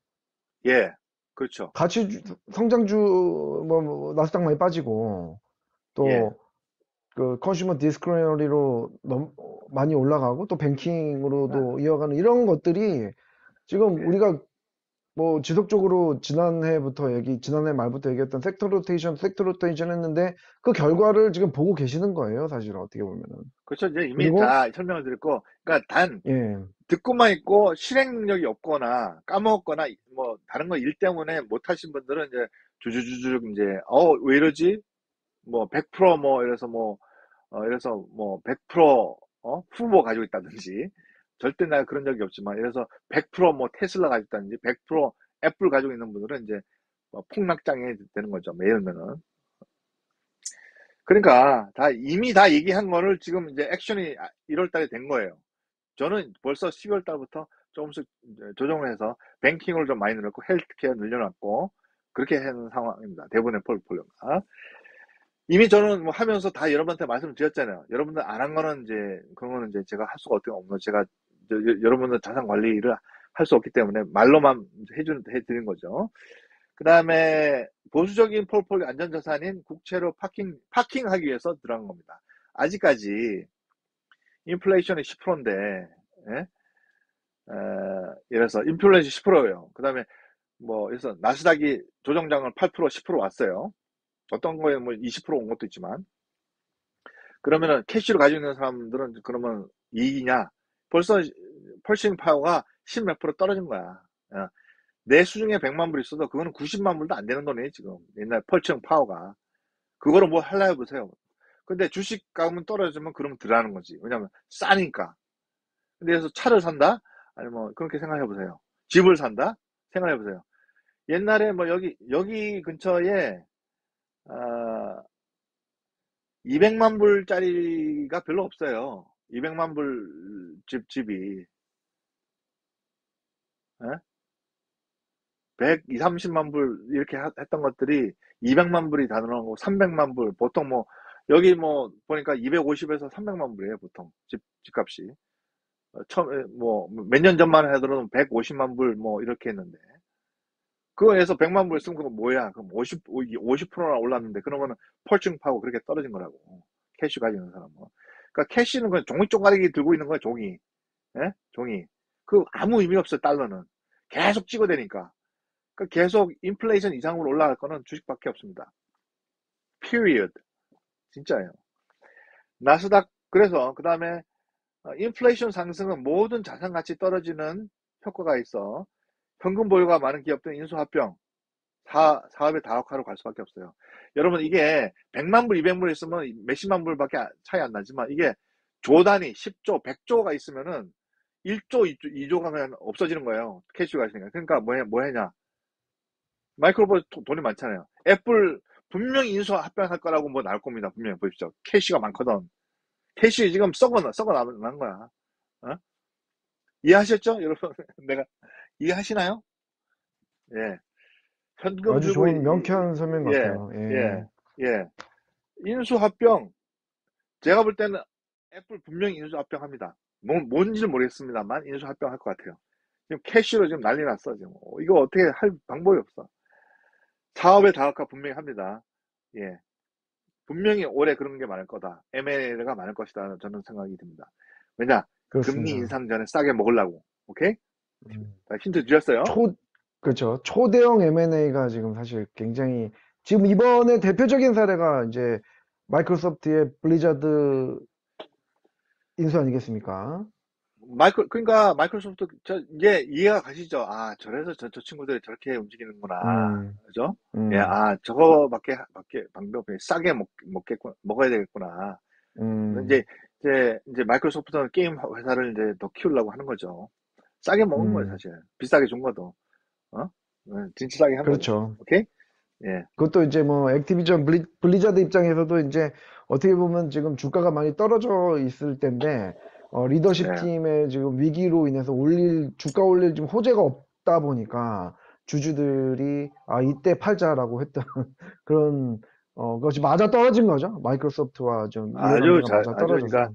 예. 그렇죠. 주- 성장주 뭐, 뭐 나스닥 많이 빠지고 또 예. 그 consumer discretionary로 너무 많이 올라가고 또 banking으로도 이어가는 이런 것들이 지금 예. 우리가 뭐 지속적으로 지난해부터 얘기 지난해 말부터 얘기했던 섹터 로테이션 섹터 로테이션 했는데 그 결과를 지금 보고 계시는 거예요 사실 어떻게 보면은 그렇죠. 이제 이미 그리고- 다 설명을 드렸고, 그러니까 단 예 듣고만 있고 실행 능력이 없거나 까먹었거나 뭐 다른 거 일 때문에 못 하신 분들은 이제 주주주주 이제 어 왜 이러지? 뭐 100%뭐 이래서 뭐 어, 이래서 뭐 100% 어? 후보 가지고 있다든지 절대 내가 그런 적이 없지만 이래서 100%뭐 테슬라 가지고 있다든지 100% 애플 가지고 있는 분들은 이제 뭐 폭락장이 되는 거죠. 말하면은. 그러니까 다 이미 다 얘기한 거를 지금 이제 action이 1월 달에 된 거예요. 저는 벌써 12월 달부터 조금씩 조정을 해서 banking을 좀 많이 늘렸고 헬스케어 늘려놨고 그렇게 하는 상황입니다. 대부분의 포트폴리오가. 이미 저는 뭐 하면서 다 여러분한테 말씀드렸잖아요. 여러분들 안 한 거는 이제 그런 거는 이제 제가 할 수가 어떻게 없는 제가 여러분들 자산 관리를 할 수 없기 때문에 말로만 해준 해드린 거죠. 그 다음에 보수적인 폴폴리오 안전자산인 국채로 파킹 파킹하기 위해서 들어간 겁니다. 아직까지 인플레이션이 10%인데 예? 에, 이래서 인플레이션 10%예요. 그 다음에 뭐 그래서 나스닥이 조정장을 8% 10% 왔어요. 어떤 거에 뭐 20%온 것도 있지만 그러면은 캐시로 가지고 있는 사람들은 그러면 이익이냐? 벌써 펄싱 파워가 10 몇 프로 떨어진 거야. 어. 내 수중에 100만 불 있어도 그거는 90만 불도 안 되는 거네 지금 옛날 펄싱 파워가 그거를 뭐 할라 해보세요. 근데 주식 가면 떨어지면 그러면 들어가는 거지. 왜냐면 싸니까. 근데 그래서 차를 산다? 아니 뭐 그렇게 생각해 보세요. 집을 산다? 생각해 보세요. 옛날에 뭐 여기 여기 근처에 아 200만 불짜리가 별로 없어요. 200만 불 집 집이 예? 100, 2, 30만 불 이렇게 하- 했던 것들이 200만 불이 다 늘어나고 300만 불 보통 뭐 여기 뭐 보니까 250에서 300만 불이에요 보통. 집 집값이. 어, 처음에 뭐몇 년 전만 하더라도 150만 불 뭐 이렇게 했는데. 그거에서 100만 불 쓰면 그거 뭐야? 그럼 50 50%나 올랐는데 그러면은 purchasing power고 그렇게 떨어진 거라고. cash 가지고 있는 사람은 그러니까 cash는 그냥 종이 쪼가리 들고 있는 거야 종이. 예? 종이. 그 아무 의미 없어요 달러는. 계속 찍어대니까. 그러니까 계속 인플레이션 이상으로 올라갈 거는 주식밖에 없습니다. period. 진짜예요. 나스닥 그래서 그 다음에 인플레이션 상승은 모든 자산 가치 떨어지는 효과가 있어 현금 보유가 많은 기업들은 인수합병 사, 사업의 다각화로 갈 수밖에 없어요. 여러분 이게 100만 불, 200불 있으면 몇십만 불밖에 차이 안 나지만 이게 조 단위 10조, 100조가 있으면은 1조, 2조, 2조가 그냥 없어지는 거예요. cash가 있으니까. 그러니까 뭐, 해, 뭐 해냐. 마이크로소프트 도- 돈이 많잖아요. 애플 분명히 인수 합병할 거라고 뭐 나올 겁니다. 분명히 보십시오. cash가 많거든. cash 지금 썩어 썩어 남- 난 거야. 어? 이해하셨죠, 여러분? 내가 이해하시나요? 예. 현금 아주 좋은 이- 명쾌한 설명 예, 같아요. 예. 예, 예. 인수 합병. 제가 볼 때는 애플 분명히 인수 합병합니다. 뭐, 뭔지는 모르겠습니다만 인수 합병할 것 같아요. 지금 cash로 지금 난리 났어 지금. 어, 이거 어떻게 할 방법이 없어. 사업의 다각화 분명히 합니다. 예. 분명히 올해 그런 게 많을 거다. M&A가 많을 것이다. 저는 생각이 듭니다. 왜냐? 금리 그렇습니다. 인상 전에 싸게 먹으려고. 오케이? 음. 자, 힌트 드렸어요. 초, 그렇죠. 초대형 M&A가 지금 사실 굉장히, 지금 이번에 대표적인 사례가 이제 마이크로소프트의 블리자드 인수 아니겠습니까? 마이크, 그러니까 마이크로소프트, 저, 이제 이해가 가시죠? 아, 저래서 저, 저 친구들이 저렇게 움직이는구나. 음, 그죠? 음, 예, 아, 저거밖에, 밖에, 방법이 싸게 먹, 먹겠구, 먹어야 되겠구나. 음, 이제, 이제, 이제 마이크로소프트는 게임 회사를 이제 더 키우려고 하는 거죠. 싸게 먹은 거예요, 음. 사실. 비싸게 준 거도. 어? 네, 진짜 싸게 한 거죠. 그렇죠. 오케이? 예, 그것도 이제 뭐 액티비전 블리, 블리자드 입장에서도 이제 어떻게 보면 지금 주가가 많이 떨어져 있을 텐데 어, 리더십 네. 팀의 지금 위기로 인해서 올릴 주가 올릴 지금 호재가 없다 보니까 주주들이 아 이때 팔자라고 했던 그런 어 것이 맞아 떨어진 거죠. 마이크로소프트와 좀 아주 이해관계가 잘, 맞아 아주 떨어져서. 그러니까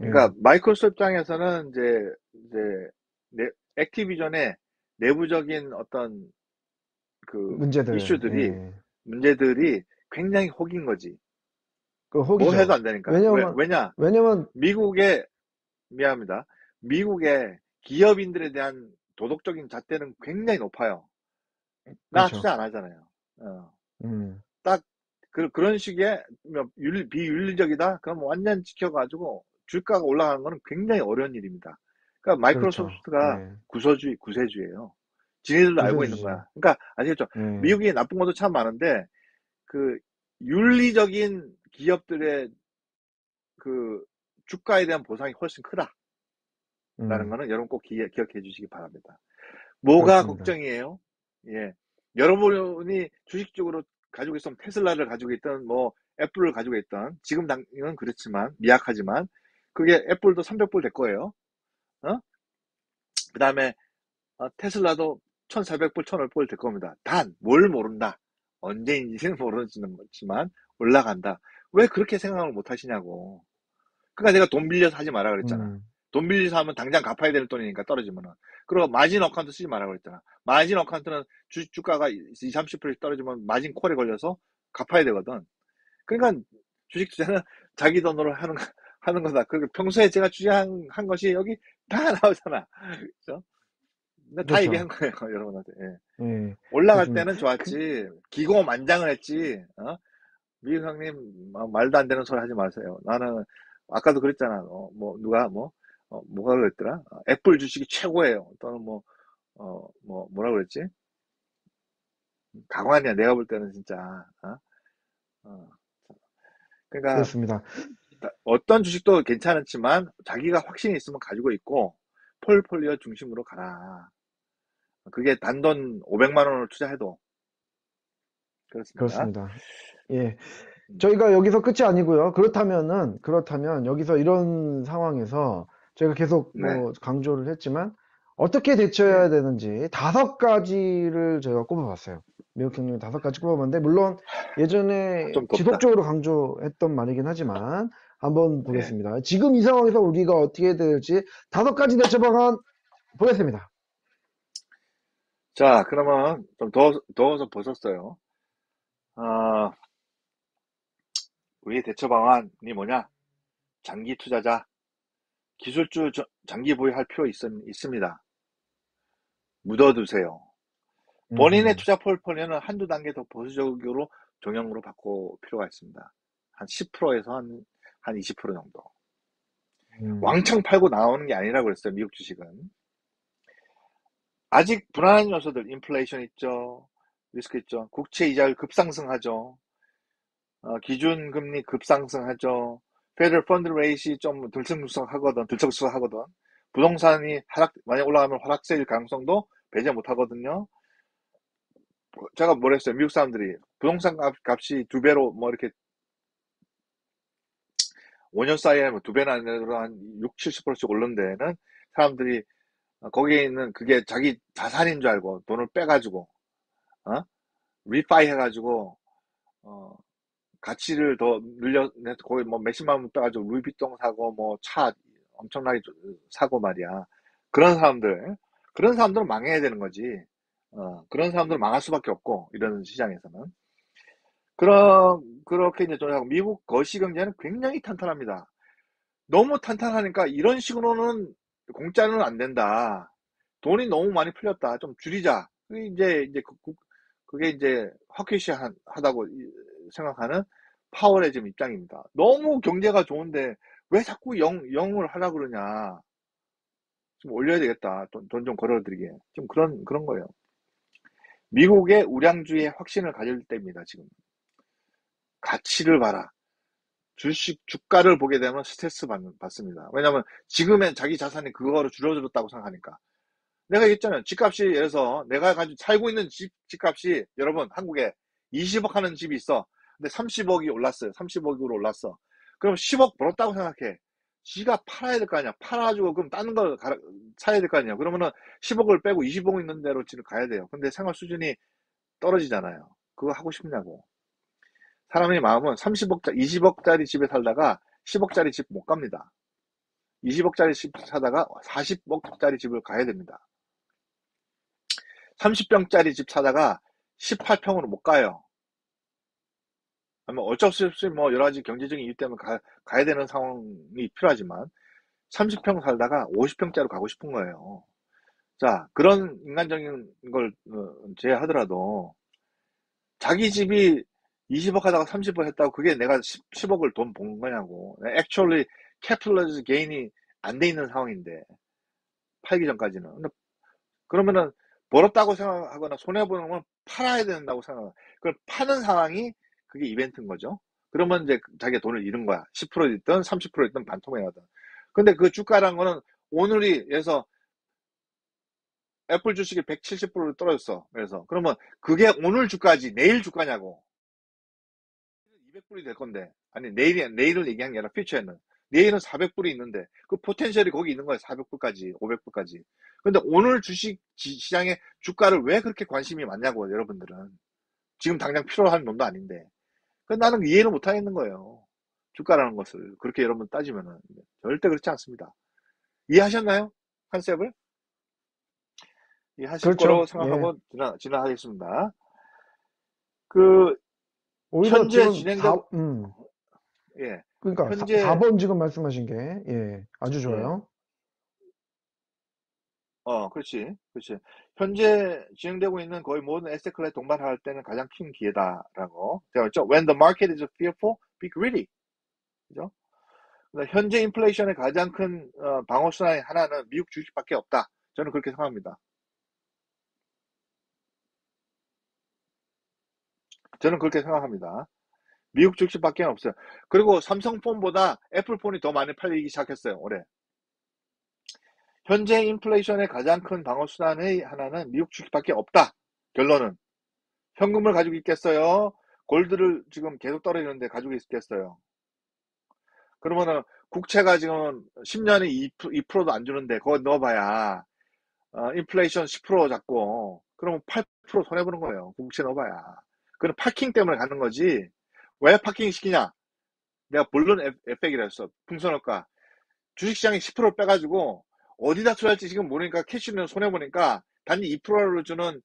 예. 그러니까 마이크로소프트 입장에서는 이제 이제 네- 액티비전의 내부적인 어떤 그 문제들 이슈들이 예. 문제들이 굉장히 혹인 거지. 그뭐 혹이죠. 해도 안 되니까. 왜냐면- 왜, 냐 왜냐면 미국의 미안합니다. 미국의 기업인들에 대한 도덕적인 잣대는 굉장히 높아요. 나 그렇죠. 투자 안 하잖아요. 어. 음, 그, 그런 식의 뭐 윤리- 비윤리적이다? 그럼 완전 지켜가지고 주가가 올라가는 거는 굉장히 어려운 일입니다. 그러니까 마이크로소프트가 그렇죠. 구서주의, 구세주예요. 지네들도 알고 있는. 거야. 그러니까 아시겠죠? 예. 예. 미국이 나쁜 것도 참 많은데 그 윤리적인 기업들의 그 주가에 대한 보상이 훨씬 크다 라는 음, 거는 여러분 꼭 기, 기억해 주시기 바랍니다. 뭐가 그렇습니다. 걱정이에요? 예. 여러분이 주식적으로 가지고 있으면 테슬라를 가지고 있던 뭐 애플을 가지고 있던 지금 당은 그렇지만 미약하지만 그게 애플도 300불 될 거예요. 어? 그 다음에 어, 테슬라도 1,400불, 1,500불 될 겁니다. 단 뭘 모른다. 언제인지는 모르지는 지만 올라간다. 왜 그렇게 생각을 못 하시냐고. 그러니까 내가 돈 빌려서 하지 마라 그랬잖아. 음, 돈 빌려서 하면 당장 갚아야 되는 돈이니까 떨어지면은. 그리고 margin account 쓰지 말라고 그랬잖아. margin account는 주, 주가가 20, 30% 떨어지면 margin call에 걸려서 갚아야 되거든. 그러니까 주식 투자는 자기 돈으로 하는, 거- 하는 거다. 그리고 평소에 제가 주장한 한 것이 여기 다 나오잖아. 그죠? 다 그렇죠. 얘기한 거예요, 여러분한테. 예. 예. 올라갈 그렇습니다. 때는 좋았지. 기고만장을 했지. 어? 미국 형님 마- 말도 안 되는 소리 하지 마세요. 나는 아까도 그랬잖아. 어, 뭐 누가 뭐 어, 뭐가 그랬더라? 어, 애플 주식이 최고예요. 또는 뭐 어, 뭐 뭐라 그랬지? 가관이야. 내가 볼 때는 진짜. 어? 어. 그러니까 그렇습니다. 어떤 주식도 괜찮지만 자기가 확신이 있으면 가지고 있고 폴폴리오 중심으로 가라. 그게 단돈 500만 원을 투자해도 그렇습니다. 그렇습니다. 예. 음. 저희가 여기서 끝이 아니고요. 그렇다면은, 그렇다면 여기서 이런 상황에서 저희가 계속 네. 뭐 강조를 했지만 어떻게 대처해야 되는지 다섯 가지를 저희가 꼽아봤어요. 미국 형님이 다섯 가지 꼽아봤는데, 물론 예전에 좀 덥다. 지속적으로 강조했던 말이긴 하지만 한번 네. 보겠습니다. 지금 이 상황에서 우리가 어떻게 해야 될지 다섯 가지 대처 방안 보겠습니다. 자, 그러면 좀 더워서, 더워서 벗었어요. 아, 우리의 대처 방안이 뭐냐? 장기 투자자, 기술주 저- 장기 보유할 필요 있, 있습니다. 묻어두세요. 본인의 음, 투자 폴폴리오는 한두 단계 더 보수적으로 종형으로 바꿀 필요가 있습니다. 한 10%에서 한, 한 20% 정도. 음, 왕창 팔고 나오는 게 아니라 그랬어요, 미국 주식은. 아직 불안한 요소들, 인플레이션 있죠, 리스크 있죠, 국채 이자율 급상승하죠, 어, 기준금리 급상승하죠, federal fund rate이 좀 들썩들썩하거든, 들썩들썩하거든. 부동산이 하락, 만약 올라가면 하락세일 가능성도 배제 못하거든요. 제가 뭐랬어요, 미국 사람들이 부동산 값, 값이 두 배로 뭐 이렇게 5년 사이에 뭐두 배나 아니라 한 6, 70%씩 오른 데에는 사람들이 어, 거기에 있는 그게 자기 자산인 줄 알고 돈을 빼가지고 어? 리파이 해가지고 어, 가치를 더 늘려 거의 뭐 몇십만 원 빼가지고 루이비통 사고 뭐 차 엄청나게 사고 말이야 그런 사람들 그런 사람들은 망해야 되는 거지 어, 그런 사람들은 망할 수밖에 없고 이런 시장에서는 그런 그렇게 이제 좀 하고 미국 거시 경제는 굉장히 탄탄합니다. 너무 탄탄하니까 이런 식으로는 공짜는 안 된다. 돈이 너무 많이 풀렸다. 좀 줄이자. 이제 이제 그, 그- 그게 이제 화키시 하다고 생각하는 파월의 지금 입장입니다. 너무 경제가 좋은데 왜 자꾸 영, 영을 하라 그러냐. 좀 올려야 되겠다. 돈, 돈좀 걸어드리게. 좀 그런, 그런 거예요. 미국의 우량주의 확신을 가질 때입니다, 지금. 가치를 봐라. 주식, 주가를 보게 되면 스트레스 받, 받습니다. 왜냐면 지금의 자기 자산이 그거로 줄어들었다고 생각하니까. 내가 얘기했잖아요. 집값이, 예를 들어서 내가 가지고 살고 있는 집, 집값이 여러분, 한국에 20억 하는 집이 있어. 근데 30억이 올랐어요. 30억으로 올랐어. 그럼 10억 벌었다고 생각해. 지가 팔아야 될 거 아니야. 팔아가지고 그럼 다른 걸 갈아- 사야 될 거 아니야. 그러면은 10억을 빼고 20억 있는 대로 지금 가야 돼요. 근데 생활 수준이 떨어지잖아요. 그거 하고 싶냐고. 사람의 마음은 30억짜리, 20억짜리 집에 살다가 10억짜리 집 못 갑니다. 20억짜리 집 사다가 40억짜리 집을 가야 됩니다. 30평짜리 집 사다가 18평으로 못 가요. 아마 어쩔 수 없이 뭐 여러 가지 경제적인 이유 때문에 가, 가야 되는 상황이 필요하지만 30평 살다가 50평짜리로 가고 싶은 거예요. 자, 그런 인간적인 걸 어, 제외하더라도 자기 집이 20억 하다가 30억 했다고 그게 내가 10, 억을 돈번 거냐고. Actually, capitalist gain이 안 돼 있는 상황인데 팔기 전까지는. 근데 그러면은 벌었다고 생각하거나 손해 보는 건 팔아야 된다고 생각하고 그걸 파는 상황이 그게 이벤트인 거죠. 그러면 이제 자기가 돈을 잃은 거야. 10%든 30%든 반토막이 나든. 근데 그 주가란 거는 오늘이 에서 애플 주식이 170%로 떨어졌어. 그래서 그러면 그게 오늘 주가지 내일 주가냐고. 200불이 될 건데 아니 내일이 내일을 얘기한 게 아니라 퓨처에는 내일은 400불이 있는데 그 포텐셜이 거기 있는 거예요. 400불까지 500불까지. 근데 오늘 주식 지- 시장의 주가를 왜 그렇게 관심이 많냐고 여러분들은 지금 당장 필요한 돈도 아닌데 그 나는 이해를 못 하겠는 거예요. 주가라는 것을 그렇게 여러분 따지면은 절대 그렇지 않습니다. 이해하셨나요? 컨셉을? 이해하실 그렇죠. 거로 생각하고 지나, 지나가겠습니다. 그, 현재 진행되고- 사- 음, 예, 그러니까 현재- 4, 번 지금 말씀하신 게, 예, 아주 좋아요. 어, 그렇지, 그렇지. 현재 진행되고 있는 거의 모든 에세트 클래스 동반할 때는 가장 큰 기회다라고. 제가 했죠. When the market is fearful, be greedy. 그죠? 현재 인플레이션의 가장 큰 어, 방어 수단의 하나는 미국 주식밖에 없다. 저는 그렇게 생각합니다. 저는 그렇게 생각합니다. 미국 주식밖에 없어요. 그리고 삼성폰보다 애플폰이 더 많이 팔리기 시작했어요. 올해. 현재 인플레이션의 가장 큰 방어 수단의 하나는 미국 주식밖에 없다. 결론은 현금을 가지고 있겠어요. 골드를 지금 계속 떨어지는데 가지고 있겠어요. 그러면은 국채가 지금 10년에 2%, 2%도 안 주는데 그거 넣어봐야 어, 인플레이션 10% 잡고 그러면 8% 손해 보는 거예요. 국채 넣어봐야. 그건 파킹 때문에 가는 거지. 왜 파킹 시키냐? 내가 본론 에펙이라 했어. 풍선효과. 주식시장이 10% 빼가지고 어디다 투자할지 지금 모르니까 캐시는 손해 보니까 단지 2%를 주는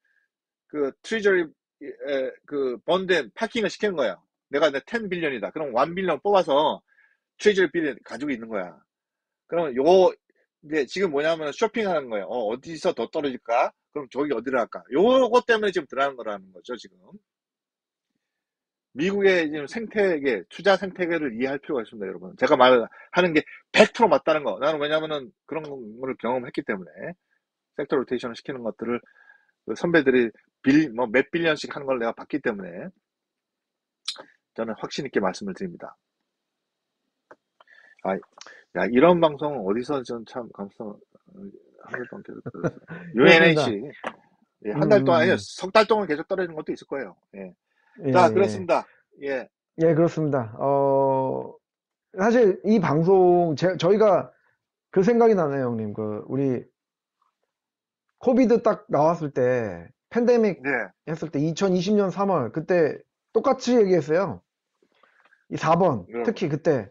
그 treasury 에, 그 bond에 parking을 시키는 거야. 내가 내 10 billion이다. 그럼 1 billion 뽑아서 treasury bill을 가지고 있는 거야. 그러면 요거 이제 지금 뭐냐면 쇼핑하는 거예요. 어, 어디서 더 떨어질까? 그럼 저기 어디로 할까? 요거 때문에 지금 들어가는 거라는 거죠, 지금. 미국의 지금 생태계, 투자 생태계를 이해할 필요가 있습니다, 여러분. 제가 말하는 게 100% 맞다는 거. 나는 왜냐면은 그런 걸 경험했기 때문에. 섹터 로테이션을 시키는 것들을 그 선배들이 빌, 뭐 몇 빌리언씩 하는 걸 내가 봤기 때문에 저는 확신 있게 말씀을 드립니다. 아, 야, 이런 방송 어디서 전 참 감성, 한달 동안 계속 들었어요. UNH. 예, 한달 음, 동안, 음. 아니, 석달 동안 계속 떨어지는 것도 있을 거예요. 예. 예, 자, 예. 그렇습니다. 예. 예, 그렇습니다. 어, 사실 이 방송, 제, 저희가 그 생각이 나네요, 형님. 그, 우리, 코비드 딱 나왔을 때, 팬데믹 네. 했을 때, 2020년 3월, 그때 똑같이 얘기했어요. 이 4번, 그럼. 특히 그때,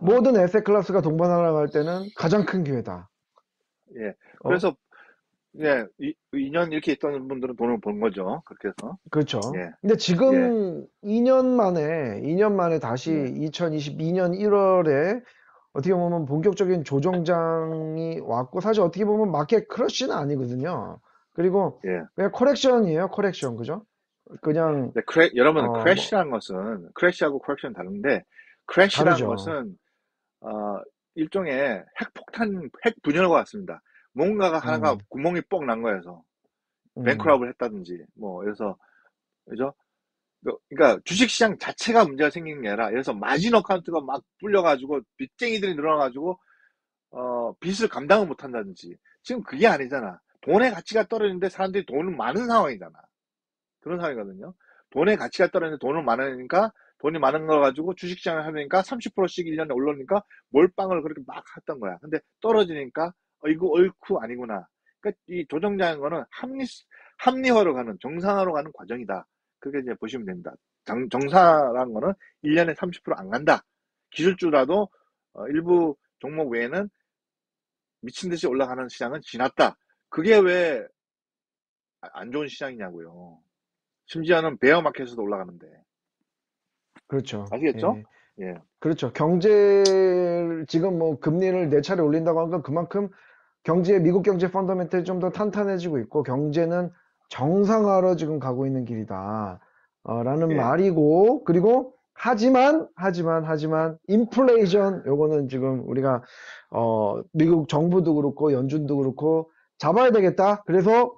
모든 에세 클래스가 동반하러 갈 때는 가장 큰 기회다. 예. 어? 그래서, 예, 이, 2년 이렇게 있던 분들은 돈을 번 거죠. 그렇게 해서. 그렇죠. 예. 근데 지금 2년 만에, 2년 만에 다시 예. 2022년 1월에 어떻게 보면 본격적인 조정장이 왔고, 사실 어떻게 보면 market crash는 아니거든요. 그리고 예. 그냥 correction이에요, correction. 그죠? 그냥, 근데 cra, 여러분, 어, crash라는 것은, crash하고 correction 다른데, 다르죠. 것은, 어, 일종의 핵폭탄, 핵 분열과 같습니다. 뭔가가 하나가 음. 구멍이 뻑 난 거여서, 음, bankrupt을 했다든지, 뭐, 그래서, 그죠? 그- 그러니까 주식시장 자체가 문제가 생기는 게 아니라, 그래서 margin account가 막 불려가지고, 빚쟁이들이 늘어나가지고, 어, 빚을 감당을 못 한다든지. 지금 그게 아니잖아. 돈의 가치가 떨어지는데 사람들이 돈은 많은 상황이잖아. 그런 상황이거든요. 돈의 가치가 떨어지는데 돈은 많으니까 돈이 많은 거 가지고 주식시장을 하니까 30%씩 1년에 올라오니까 몰빵을 그렇게 막 했던 거야. 근데 떨어지니까 어, 이거 옳고 아니구나. 그러니까 이 조정자인 거는 합리, 합리화로 가는, 정상화로 가는 과정이다. 그렇게 이제 보시면 됩니다. 정, 정사라는 거는 1년에 30%안 간다. 기술주라도 어, 일부 종목 외에는 미친 듯이 올라가는 시장은 지났다. 그게 왜 안 좋은 시장이냐고요. 심지어는 베어마켓에서도 올라가는데. 그렇죠. 아시겠죠? 예. 예. 그렇죠. 경제 지금 뭐 금리를 네 차례 올린다고 건 그만큼 경제 미국 경제 펀더멘털이 좀 더 탄탄해지고 있고 경제는 정상화로 지금 가고 있는 길이다. 어, 라는 예. 말이고 그리고 하지만 하지만 하지만 인플레이션 요거는 지금 우리가 어 미국 정부도 그렇고 연준도 그렇고 잡아야 되겠다. 그래서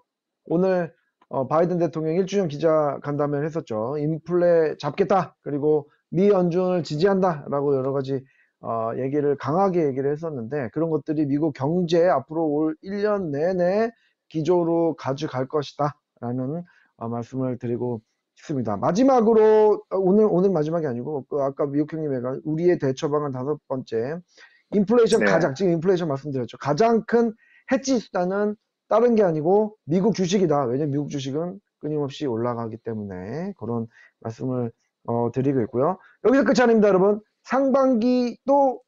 오늘 어, 바이든 대통령 1주년 기자 간담회를 했었죠. 인플레 잡겠다. 그리고 미 연준을 지지한다라고 여러 가지 어, 얘기를 강하게 얘기를 했었는데 그런 것들이 미국 경제 앞으로 올 1년 내내 기조로 가져갈 것이다 라는 어, 말씀을 드리고 싶습니다. 마지막으로 어, 오늘 오늘 마지막이 아니고 그 아까 미국 형님 얘가 우리의 대처 방안 다섯 번째 인플레이션 네. 가장 지금 인플레이션 말씀드렸죠. 가장 큰 해치 수단은 다른 게 아니고 미국 주식이다. 왜냐면 미국 주식은 끊임없이 올라가기 때문에 그런 말씀을 어, 드리고 있고요. 여기서 끝이 아닙니다, 여러분. 상반기 또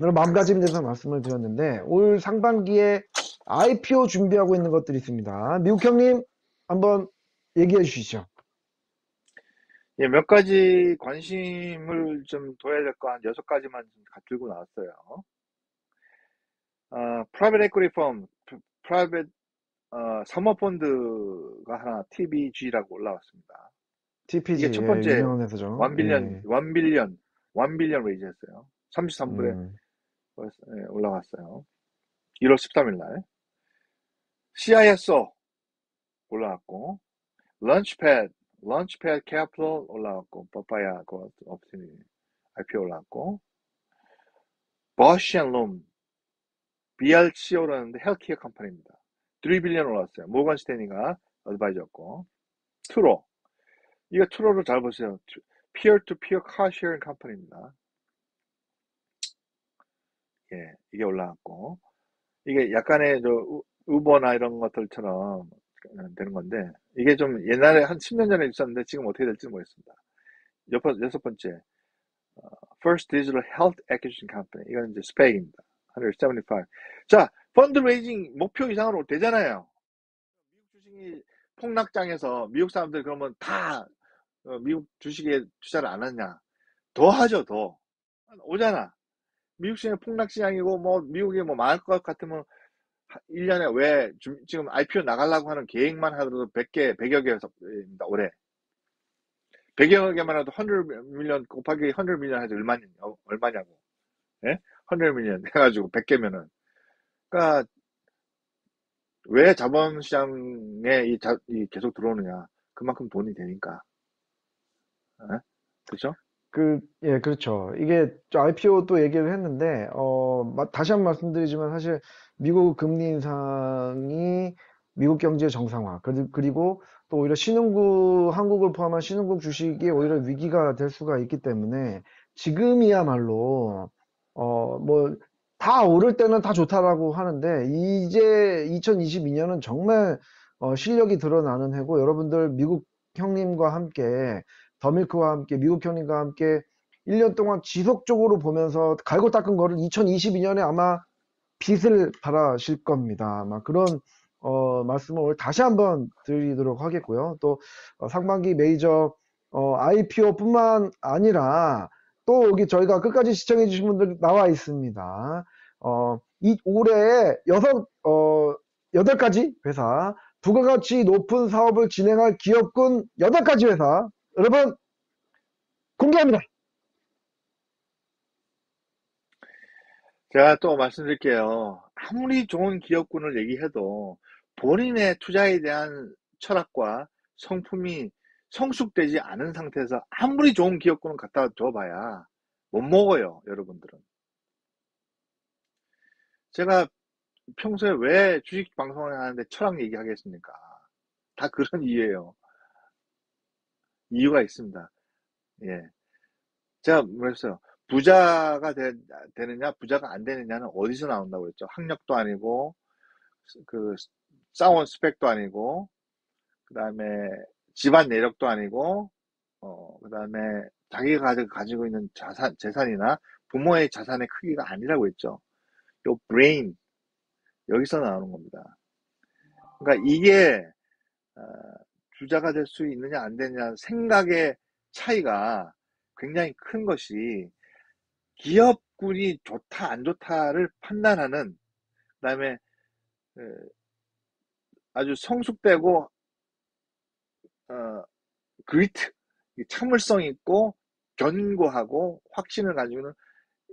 여러 마음가짐에 대해서 말씀을 드렸는데 올 상반기에 IPO 준비하고 있는 것들이 있습니다. 미국 형님 한번 얘기해 주시죠. 예, 몇 가지 관심을 좀 둬야 될 거 한 여섯 가지만 좀 들고 나왔어요. 어, private equity firm, private 어, 사모펀드가 하나 TPG라고 올라왔습니다. TPG 이게 첫 예, 번째 회사죠. 원빌리언, 예. 원빌리언, 원빌리언 레이즈 했어요. 33불에 음, 올라갔어요. 1월 13일 날. CISO 올라왔고, 런치패드, 런치패드 캐피털 올라왔고, 파파야 그 업체니 IPO 올라왔고, 버시앤롬, BRCO라는데 헬키어 컴퍼니입니다. 3빌리언 올랐어요. 모건 스테니가 advisor였고, Turo. 이거 Turo를 잘 보세요. peer-to-peer car sharing company입니다. 예, 이게 올라왔고, 이게 약간의 저 우- 우버나 이런 것들처럼 되는 건데, 이게 좀 옛날에 한 10년 전에 있었는데 지금 어떻게 될지 모르겠습니다. 여섯, 여섯 번째, 어, First Digital Health Acquisition Company. 이건 이제 SPAC입니다. 175. 자, 펀드레이징 목표 이상으로 되잖아요. 미국 주식이 폭락장에서 미국 사람들 그러면 다 어, 미국 주식에 투자를 안 하냐? 더 하죠, 더. 오잖아. 미국 시장이 폭락시장이고, 뭐, 미국이 뭐 망할 것 같으면, 1년에 왜, 주- 지금 IPO 나가려고 하는 계획만 하더라도 100개, 100여 개입니다, 올해. 100여 개만 해도 100 밀리언 곱하기 100 밀리언 해도 얼마냐, 어, 얼마냐고. 예? 100 밀리언 해가지고 100개면은. 그니까, 왜 자본시장에 이, 자, 이 계속 들어오느냐. 그만큼 돈이 되니까. 예? 그죠? 그, 예, 그렇죠. 이게 IPO 또 얘기를 했는데, 어, 마- 다시 한번 말씀드리지만 사실 미국 금리 인상이 미국 경제 정상화, 그리- 그리고 또 오히려 신흥국, 한국을 포함한 신흥국 주식이 오히려 위기가 될 수가 있기 때문에 지금이야말로, 어, 뭐, 다 오를 때는 다 좋다라고 하는데, 이제 2022년은 정말 어, 실력이 드러나는 해고, 여러분들 미국 형님과 함께 더밀크와 함께 미국 형님과 함께 1년 동안 지속적으로 보면서 갈고 닦은 거를 2022년에 아마 빚을 바라실 겁니다. 아마 그런 어, 말씀을 오늘 다시 한번 드리도록 하겠고요. 또 어, 상반기 메이저 어, IPO뿐만 아니라 또 여기 저희가 끝까지 시청해 주신 분들 나와 있습니다. 어, 이 올해 여섯 어, 여덟 가지 회사 부가가치 높은 사업을 진행할 기업군 여덟 가지 회사 여러분 공개합니다. 제가 또 말씀드릴게요. 아무리 좋은 기업군을 얘기해도 본인의 투자에 대한 철학과 성품이 성숙되지 않은 상태에서 아무리 좋은 기업군을 갖다 줘봐야 못 먹어요, 여러분들은. 제가 평소에 왜 주식 방송을 하는데 철학 얘기하겠습니까? 다 그런 이유예요. 이유가 있습니다. 예. 제가 뭐랬어요? 부자가 되, 되느냐, 부자가 안 되느냐는 어디서 나온다고 그랬죠? 학력도 아니고, 그, 쌓아온 스펙도 아니고, 그 다음에 집안 내력도 아니고, 어, 그 다음에 자기가 가지고 있는 자산, 재산이나 부모의 자산의 크기가 아니라고 했죠. 요 브레인, 여기서 나오는 겁니다. 그러니까 이게, 어, 부자가 될 수 있느냐, 안 되느냐, 생각의 차이가 굉장히 큰 것이 기업군이 좋다, 안 좋다를 판단하는, 그 다음에, 아주 성숙되고, 어, 그리트, 참을성 있고, 견고하고, 확신을 가지고는,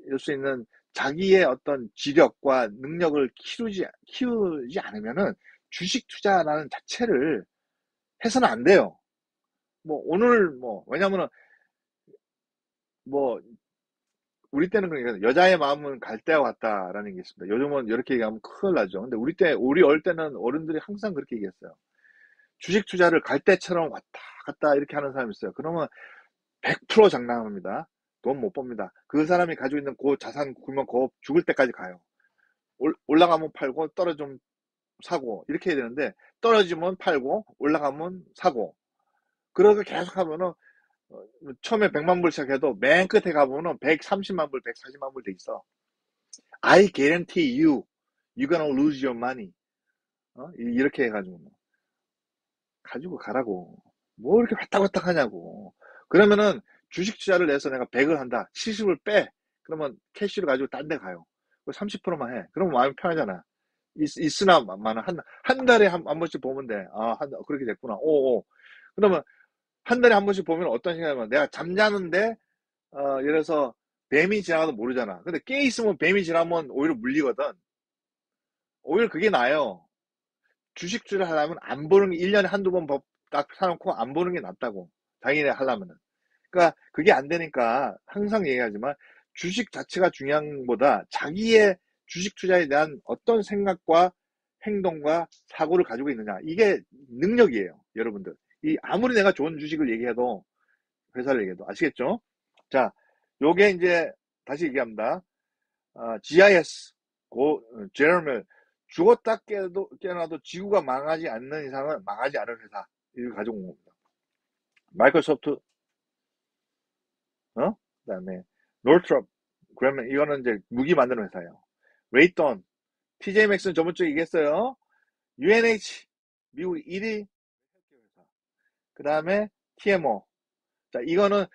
일수 있는 자기의 어떤 지력과 능력을 키우지, 키우지 않으면은 주식 투자라는 자체를 해서는 안 돼요. 뭐, 오늘, 뭐, 왜냐면은, 뭐, 우리 때는 그러니까 여자의 마음은 갈대와 같다라는 게 있습니다. 요즘은 이렇게 얘기하면 큰일 나죠. 근데 우리 때, 우리 어릴 때는 어른들이 항상 그렇게 얘기했어요. 주식 투자를 갈대처럼 왔다 갔다 이렇게 하는 사람이 있어요. 그러면 100% 장난합니다. 돈 못 법니다. 그 사람이 가지고 있는 그 자산 굴면 그 죽을 때까지 가요. 올, 올라가면 팔고 떨어지면 사고 이렇게 해야 되는데 떨어지면 팔고 올라가면 사고 그렇게 계속 하면은 어, 처음에 100만 불 시작해도 맨 끝에 가보면은 130만 불, 140만 불 돼 있어. I guarantee you, you're gonna lose your money. 어? 이- 이렇게 해가지고. 가지고 가라고. 뭐 이렇게 왔다갔다 하냐고. 그러면은 주식 투자를 내서 내가 100을 한다. 70을 빼. 그러면 캐시를 가지고 딴 데 가요. 30%만 해. 그러면 마음이 편하잖아. 있, 있으나 마나 한, 한 달에 한, 한 번씩 보면 돼. 아, 한, 그렇게 됐구나. 오, 오. 그러면 한 달에 한 번씩 보면 어떤 생각이면 내가 잠자는데 어, 예를 들어서 뱀이 지나가도 모르잖아. 근데 깨 있으면 뱀이 지나면 오히려 물리거든. 오히려 그게 나아요. 주식 투자를 하려면 안 보는 게 1년에 한두 번 딱 사놓고 안 보는 게 낫다고. 자기네 하려면은. 그러니까 그게 안 되니까 항상 얘기하지만 주식 자체가 중요한 것보다 자기의 주식 투자에 대한 어떤 생각과 행동과 사고를 가지고 있느냐. 이게 능력이에요. 여러분들. 이 아무리 내가 좋은 주식을 얘기해도 회사를 얘기해도 아시겠죠? 자, 요게 이제 다시 얘기합니다. 아, GIS 고 제너럴 죽었다 깨도 깨어나도 지구가 망하지 않는 이상은 망하지 않을 회사 이걸 가지고 온 겁니다. 마이크로소프트 어? 그 다음에 Northrop 그러면 이거는 이제 무기 만드는 회사예요. 레이턴 TJ 맥스는 저번 주에 얘기했어요. UNH 미국 1위 회사. 그 다음에 TMO. 자, 이거는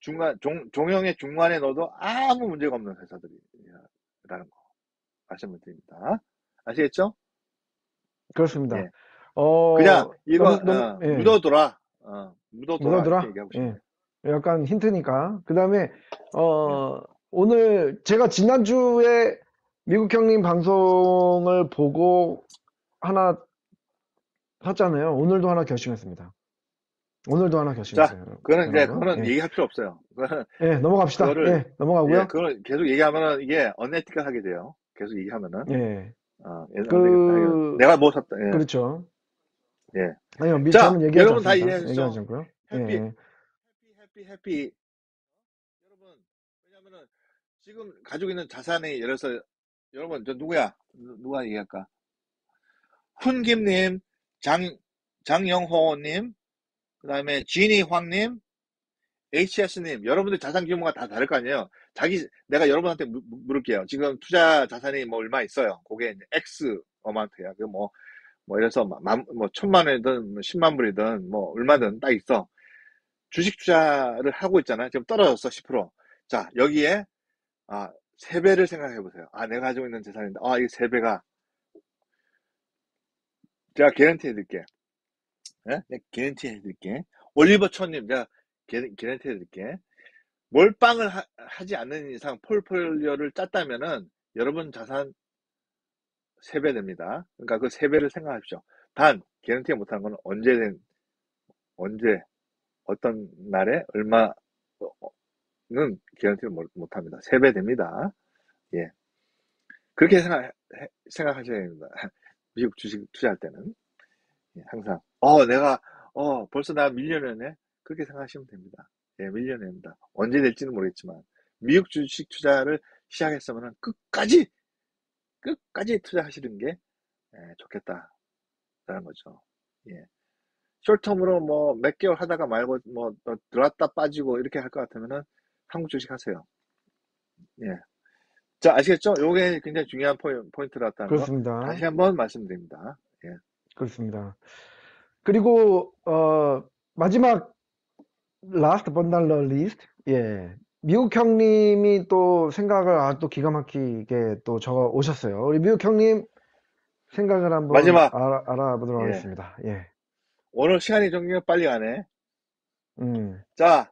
중간, 종, 종영의 중간에 넣어도 아무 문제가 없는 회사들이라는 거 말씀을 드립니다. 아시겠죠? 그렇습니다. 예. 어, 그냥 이거 너무- 너무- 어, 예. 묻어둬라. 어, 묻어둬라. 묻어둬라? 얘기하고 싶어요. 예. 약간 힌트니까. 그 다음에, 어, 오늘 제가 지난주에 미국 형님 방송을 보고 하나 샀잖아요. 오늘도 하나 결심했습니다. 오늘도 하나 결심했어요. 그거는 이제. 그거는 예. 얘기할 필요 없어요. 그거는, 예, 넘어갑시다. 그거를- 예, 넘어가고요. 예, 그걸 계속 얘기하면은 이게 언에티컬 하게 돼요. 계속 얘기하면은. 예, 어, 예, 그- 내가 뭐 샀다. 예. 그렇죠. 예. 아니요, 미, 자, 저는 얘기하지 여러분 다. 이해하셨죠? 얘기하지 않고요. 예, 해피, 예. 해피, 해피, 해피. 여러분, 왜냐면은 지금 가지고 있는 자산이 예를 들어서 여러분 저 누구야? 누- 누가 얘기할까? 훈김님, 장 장영호님, 그 다음에 지니 황님, HS님, 여러분들 자산 규모가 다 다를 거 아니에요. 자기 내가 여러분한테 물, 물을게요. 지금 투자 자산이 뭐 얼마 있어요? 그게 이제 X 어마운트야. 그 뭐 뭐 이래서 만, 뭐 천만 원이든 뭐 십만 불이든 뭐 얼마든 딱 있어. 주식 투자를 하고 있잖아요. 지금 떨어졌어 10%. 자 여기에 아, 세 배를 생각해 보세요. 아 내가 가지고 있는 재산인데 아 이게 세 배가 제가 개런티 해드릴게. 예? 내가 개런티 해드릴게. 올리버 초님 제가 개, 개런티 해드릴게. 몰빵을 하, 지 않는 이상 폴폴리오를 짰다면은 여러분 자산 세배 됩니다. 그러니까 그 세 배를 생각하십시오. 단 개런티 못하는 건 언제든 언제 어떤 날에 얼마 는 개런티를 못, 못합니다. 세배 됩니다. 예. 그렇게 생각, 생각하셔야 됩니다. 미국 주식 투자할 때는. 예, 항상. 어, 내가, 어, 벌써 나 밀려내네? 그렇게 생각하시면 됩니다. 예, 밀려냅니다. 언제 될지는 모르겠지만 미국 주식 투자를 시작했으면 끝까지 끝까지 투자하시는 게 예, 좋겠다라는 거죠. 예. short term으로 뭐 몇 개월 하다가 말고 뭐또 들어왔다 빠지고 이렇게 할 것 같으면은 한국 주식 하세요. 예. 자, 아시겠죠? 요게 굉장히 중요한 포인, 포인트라는 거 그렇습니다. 다시 한번 말씀드립니다. 예. 그렇습니다. 그리고 어 마지막 last but not least 예 미국 형님이 또 생각을 아, 또 기가 막히게 또 적어 오셨어요. 우리 미국 형님 생각을 한번 마지막. 알아, 알아보도록 예. 하겠습니다. 예. 오늘 시간이 정말 빨리 가네. 음. 자,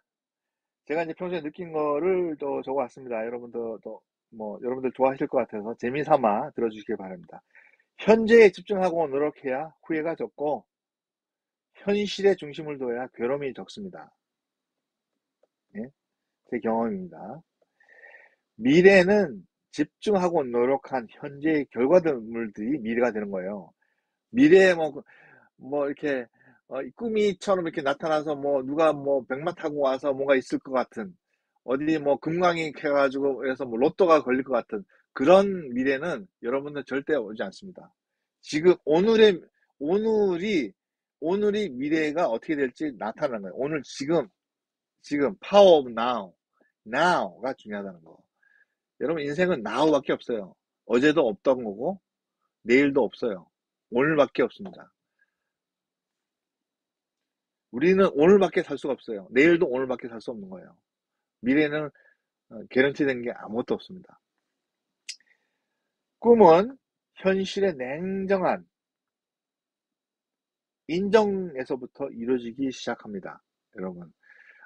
제가 이제 평소에 느낀 거를 또 적어왔습니다. 여러분도 또, 뭐, 여러분들 좋아하실 것 같아서 재미삼아 들어주시길 바랍니다. 현재에 집중하고 노력해야 후회가 적고, 현실에 중심을 둬야 괴로움이 적습니다. 예? 제 경험입니다. 미래는 집중하고 노력한 현재의 결과물들이 미래가 되는 거예요. 미래에 뭐, 뭐, 이렇게, 어, 이 꿈이처럼 이렇게 나타나서 뭐, 누가 뭐, 백마 타고 와서 뭔가 있을 것 같은, 어디 뭐, 금강이 해가지고, 해서 뭐, 로또가 걸릴 것 같은, 그런 미래는 여러분들 절대 오지 않습니다. 지금, 오늘의, 오늘이, 오늘이 미래가 어떻게 될지 나타나는 거예요. 오늘 지금, 지금, power of now, now가 중요하다는 거. 여러분, 인생은 now밖에 없어요. 어제도 없던 거고, 내일도 없어요. 오늘밖에 없습니다. 우리는 오늘밖에 살 수가 없어요. 내일도 오늘밖에 살 수 없는 거예요. 미래는 어, 개런티된 게 아무것도 없습니다. 꿈은 현실의 냉정한 인정에서부터 이루어지기 시작합니다. 여러분.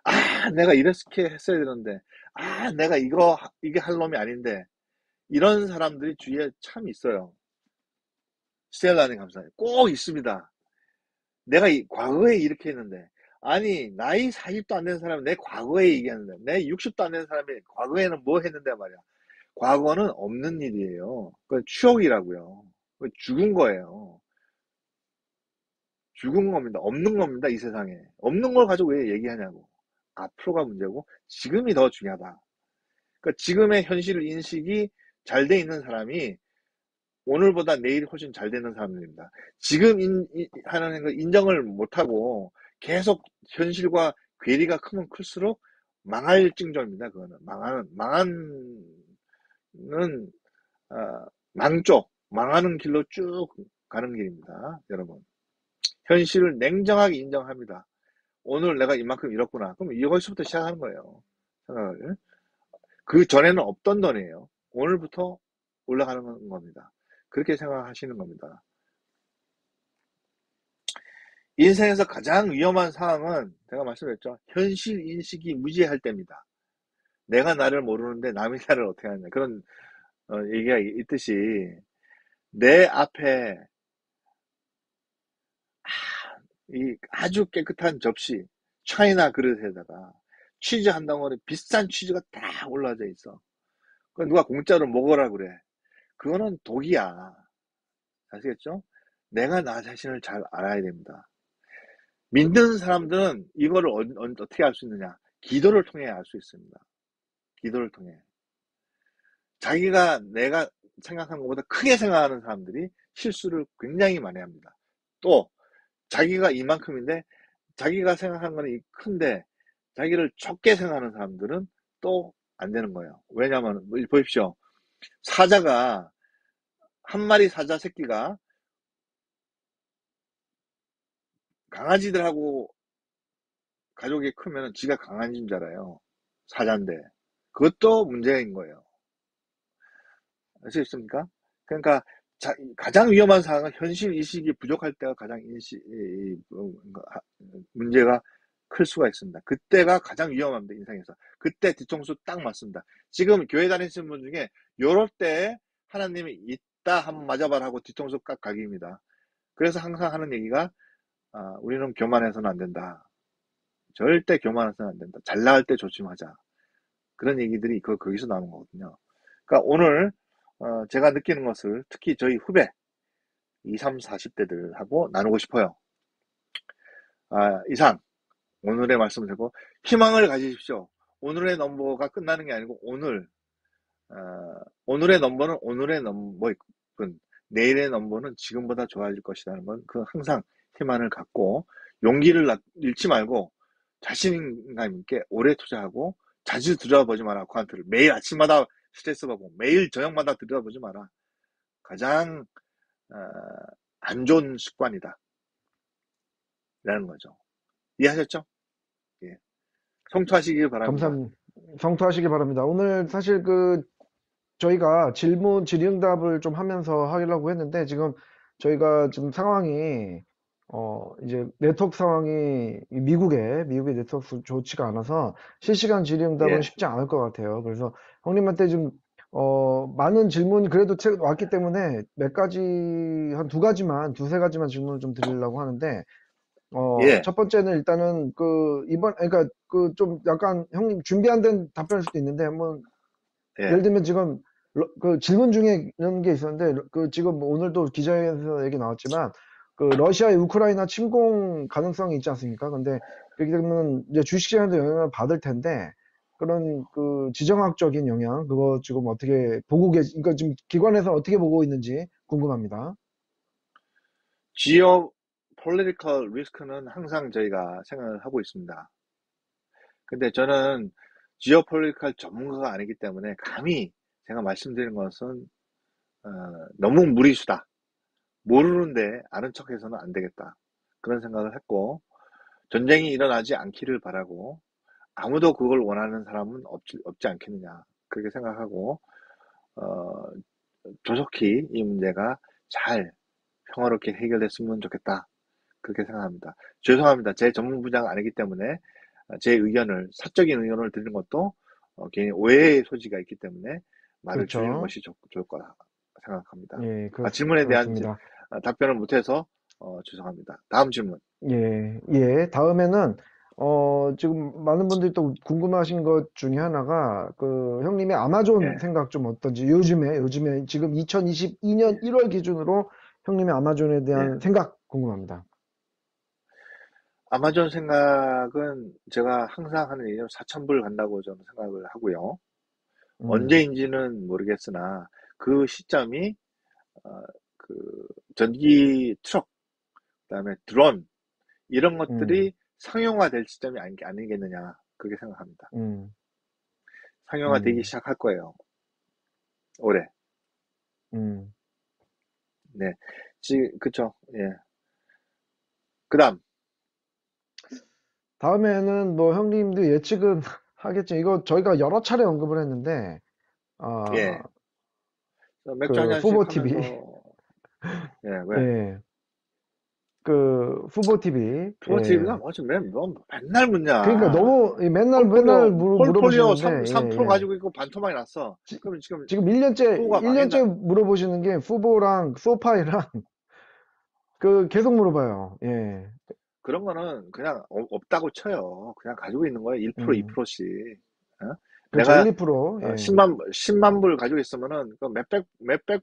아, 내가 이렇게 했어야 되는데, 아, 내가 이거, 이게 할 놈이 아닌데, 이런 사람들이 주위에 참 있어요. 스텔라님 감사해요. 꼭 있습니다. 내가 이, 과거에 이렇게 했는데, 아니, 나이 40도 안 된 사람이 내 과거에 얘기하는데, 내 60도 안 된 사람이 과거에는 뭐 했는데 말이야. 과거는 없는 일이에요. 그 추억이라고요. 그 죽은 거예요. 죽은 겁니다. 없는 겁니다. 이 세상에. 없는 걸 가지고 왜 얘기하냐고. 앞으로가 문제고, 지금이 더 중요하다. 그러니까 지금의 현실 인식이 잘 돼 있는 사람이 오늘보다 내일이 훨씬 잘 되는 사람들입니다. 지금 인, 인- 하는 거 인정을 못하고 계속 현실과 괴리가 크면 클수록 망할 징조입니다. 그거는 망하는 망하는 어, 망쪽 망하는 길로 쭉 가는 길입니다. 여러분 현실을 냉정하게 인정합니다. 오늘 내가 이만큼 잃었구나. 그럼 이것부터 시작하는 거예요. 생각을. 그 전에는 없던 돈이에요. 오늘부터 올라가는 겁니다. 그렇게 생각하시는 겁니다. 인생에서 가장 위험한 상황은 제가 말씀드렸죠. 현실 인식이 무지할 때입니다. 내가 나를 모르는데 남이 나를 어떻게 하냐. 그런 어, 얘기가 있듯이 내 앞에 아, 이 아주 깨끗한 접시, 차이나 그릇에다가 치즈 한 덩어리 비싼 치즈가 딱 올라져 있어. 그 누가 공짜로 먹으라 그래. 그거는 독이야. 아시겠죠? 내가 나 자신을 잘 알아야 됩니다. 믿는 사람들은 이거를 어, 떻게 알 수 있느냐? 기도를 통해 알 수 있습니다. 기도를 통해. 자기가 내가 생각한 것보다 크게 생각하는 사람들이 실수를 굉장히 많이 합니다. 또 자기가 이만큼인데 자기가 생각한 거는 큰데 자기를 적게 생각하는 사람들은 또 안 되는 거예요. 왜냐하면 보십시오. 사자가 한 마리 사자 새끼가 강아지들하고 가족이 크면 지가 강아지인 줄 알아요. 사자인데. 그것도 문제인 거예요. 아시겠습니까? 그러니까 자, 가장 위험한 상황은 현실 인식이 부족할 때가 가장 인식, 이, 이, 문제가 클 수가 있습니다. 그때가 가장 위험합니다, 인생에서. 그때 뒤통수 딱 맞습니다. 지금 교회 다니시는 분 중에 요럴 때 하나님이 있다 한번 맞아봐라 하고 뒤통수 깍 각입니다. 그래서 항상 하는 얘기가 아, 우리는 교만해서는 안 된다. 절대 교만해서는 안 된다. 잘 나갈 때 조심하자. 그런 얘기들이 그, 거기서 나오는 거거든요. 그러니까 오늘 어, 제가 느끼는 것을 특히 저희 후배 20, 30, 40대들하고 나누고 싶어요. 아, 이상 오늘의 말씀을 듣고 희망을 가지십시오. 오늘의 넘버가 끝나는 게 아니고 오늘 어, 오늘의 넘버는 오늘의 넘버이군 내일의 넘버는 지금보다 좋아질 것이라는 건 그 항상 희망을 갖고 용기를 나- 잃지 말고 자신감 있게 오래 투자하고 자주 들여다보지 마라 ኳ한트를 매일 아침마다 스트레스 받고 매일 저녁마다 들여다보지 마라 가장 어, 안 좋은 습관이다 라는 거죠 이해하셨죠? 예. 성투하시길 바랍니다 감사합니다. 성투하시기 바랍니다. 오늘 사실 그 저희가 질문 질의응답을 좀 하면서 하려고 했는데 지금 저희가 지금 상황이 어 이제 네트워크 상황이 이 미국에 미국의 네트워크 좋지가 않아서 실시간 질의응답은 예. 쉽지 않을 것 같아요. 그래서 형님한테 좀 어 많은 질문이 그래도 책 왔기 때문에 몇 가지 한 두 가지만 두세 가지만 질문을 좀 드리려고 하는데 어, 예. 첫 번째는 일단은 그 이번 그러니까 그 좀 약간 형님 준비 안 된 답변일 수도 있는데 한번 예. 예를 들면 지금 러- 그 질문 중에 이런 게 있었는데 그 지금 뭐 오늘도 기자회견에서 얘기 나왔지만 그 러시아의 우크라이나 침공 가능성이 있지 않습니까? 근데 그렇게 되면 이제 주식시장에도 영향을 받을 텐데 그런 그 지정학적인 영향 그거 지금 어떻게 보고 계시 그러니까 지금 기관에서 어떻게 보고 있는지 궁금합니다. geopolitical risk는 항상 저희가 생각을 하고 있습니다. 근데 저는 geopolitical 전문가가 아니기 때문에 감히 제가 말씀드리는 것은 어, 너무 무리수다. 모르는데 아는 척해서는 안 되겠다. 그런 생각을 했고 전쟁이 일어나지 않기를 바라고 아무도 그걸 원하는 사람은 없지, 없지 않겠느냐 그렇게 생각하고 어, 조속히 이 문제가 잘 평화롭게 해결됐으면 좋겠다. 그렇게 생각합니다. 죄송합니다. 제 전문 분야가 아니기 때문에 제 의견을, 사적인 의견을 드리는 것도 어, 괜히 오해의 소지가 있기 때문에 말을 그렇죠. 줄이는 것이 좋, 좋을 거라 생각합니다. 예, 그렇, 아, 질문에 대한 그렇습니다. 아, 답변을 못해서 어, 죄송합니다. 다음 질문. 예, 예. 다음에는, 어, 지금 많은 분들이 또 궁금하신 것 중에 하나가, 그, 형님의 아마존 예. 생각 좀 어떤지, 요즘에, 요즘에, 지금 2022년 1월 기준으로 형님의 아마존에 대한 생각 궁금합니다. 아마존 생각은 제가 항상 하는 얘기는 4,000불 간다고 저는 생각을 하고요. 음, 언제인지는 모르겠으나 그 시점이 어, 그 전기 트럭, 그다음에 드론 이런 것들이 상용화될 시점이 아니, 아니겠느냐 그렇게 생각합니다. 음, 상용화되기 음. 시작할 거예요. 올해. 음. 네, 지 그쵸. 예. 그다음 다음에는 뭐 형님도 예측은 하겠죠. 이거 저희가 여러 차례 언급을 했는데, 아, 예. 맥주 그 후보 TV. 예, 왜? 예. 그 후보 TV. 예. TV가 뭐지? 맨, 뭐 맨날 묻냐? 그러니까 너무 이 맨날 맨날 물, 폴폴리오 물어보시는데 3, 3% 예, 예. 가지고 있고 반토막이 났어. 지- 그럼 지금 지금 1년째 후보가 1년째 물어보시는 게 후보랑 소파이랑 그 계속 물어봐요. 예. 그런 거는 그냥 어- 없다고 쳐요. 그냥 가지고 있는 거예요. 1%, 음. 2%씩. 그렇죠. 내가 1, 2%. 예. 10만, 10만 불 가지고 있으면은 그 몇백, 몇백,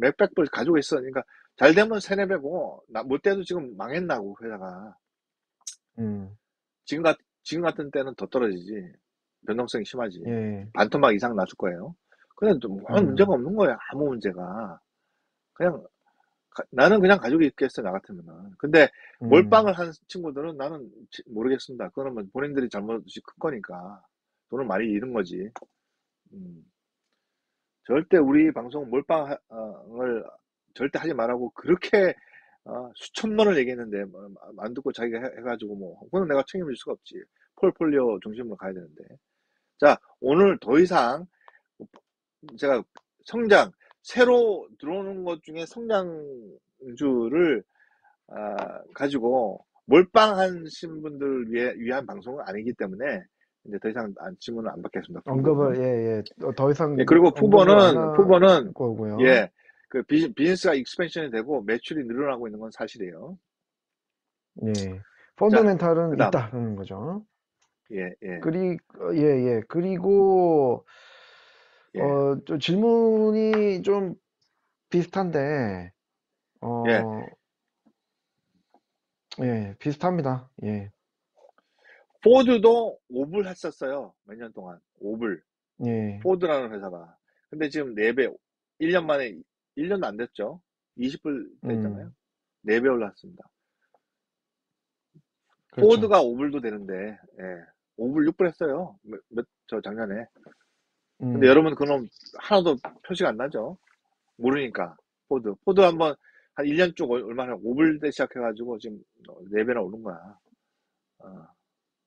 몇백 불 가지고 있어. 그러니까 잘 되면 세네 배고, 나, 못 돼도 지금 망했나고, 회사가. 음. 지금 같, 지금 같은 때는 더 떨어지지. 변동성이 심하지. 예. 반토막 이상 났을 거예요. 근데 또 아무 음. 문제가 없는 거예요. 아무 문제가. 그냥, 가- 나는 그냥 가지고 있겠어, 나 같으면은. 근데 음. 몰빵을 한 친구들은 나는 지- 모르겠습니다. 그거는 뭐 본인들이 잘못이 큰 거니까. 돈을 많이 잃은 거지. 음. 절대 우리 방송 몰빵을 절대 하지 말라고 그렇게 어, 수천만 원을 얘기했는데 뭐, 안 듣고 자기가 해, 가지고 뭐 그건 내가 책임질 수가 없지. 폴폴리오 중심으로 가야 되는데. 자, 오늘 더 이상 제가 성장 새로 들어오는 것 중에 성장주를 아, 가지고 몰빵하신 분들 위해 위한 방송은 아니기 때문에 이제 더 이상 안, 질문을 안 받겠습니다. 언급을 예, 예. 더- 더 이상 예, 그리고 후보는 후보는 거고요. 예, 그 비, 비즈니스가 expansion이 되고 매출이 늘어나고 있는 건 사실이에요. 예. fundamental은 그다음. 있다는 거죠. 예, 예, 그리 예, 예. 그리고 예. 어, 좀 질문이 좀 비슷한데, 어, 예. 예, 비슷합니다. 예, 포드도 5불 했었어요. 몇 년 동안. 5불. 예. 포드라는 회사가. 근데 지금 4배, 1년 만에, 1년도 안 됐죠? 20불 됐잖아요? 음, 4배 올랐습니다. 그렇죠. 포드가 5불도 되는데, 예. 5불, 6불 했어요. 몇, 몇- 저 작년에. 근데 음, 여러분, 그럼 하나도 표시가 안 나죠? 모르니까. 포드. 포드 한번, 한 1년 쭉 얼- 얼마나, 5불 때 시작해가지고 지금 4배나 오른 거야. 어,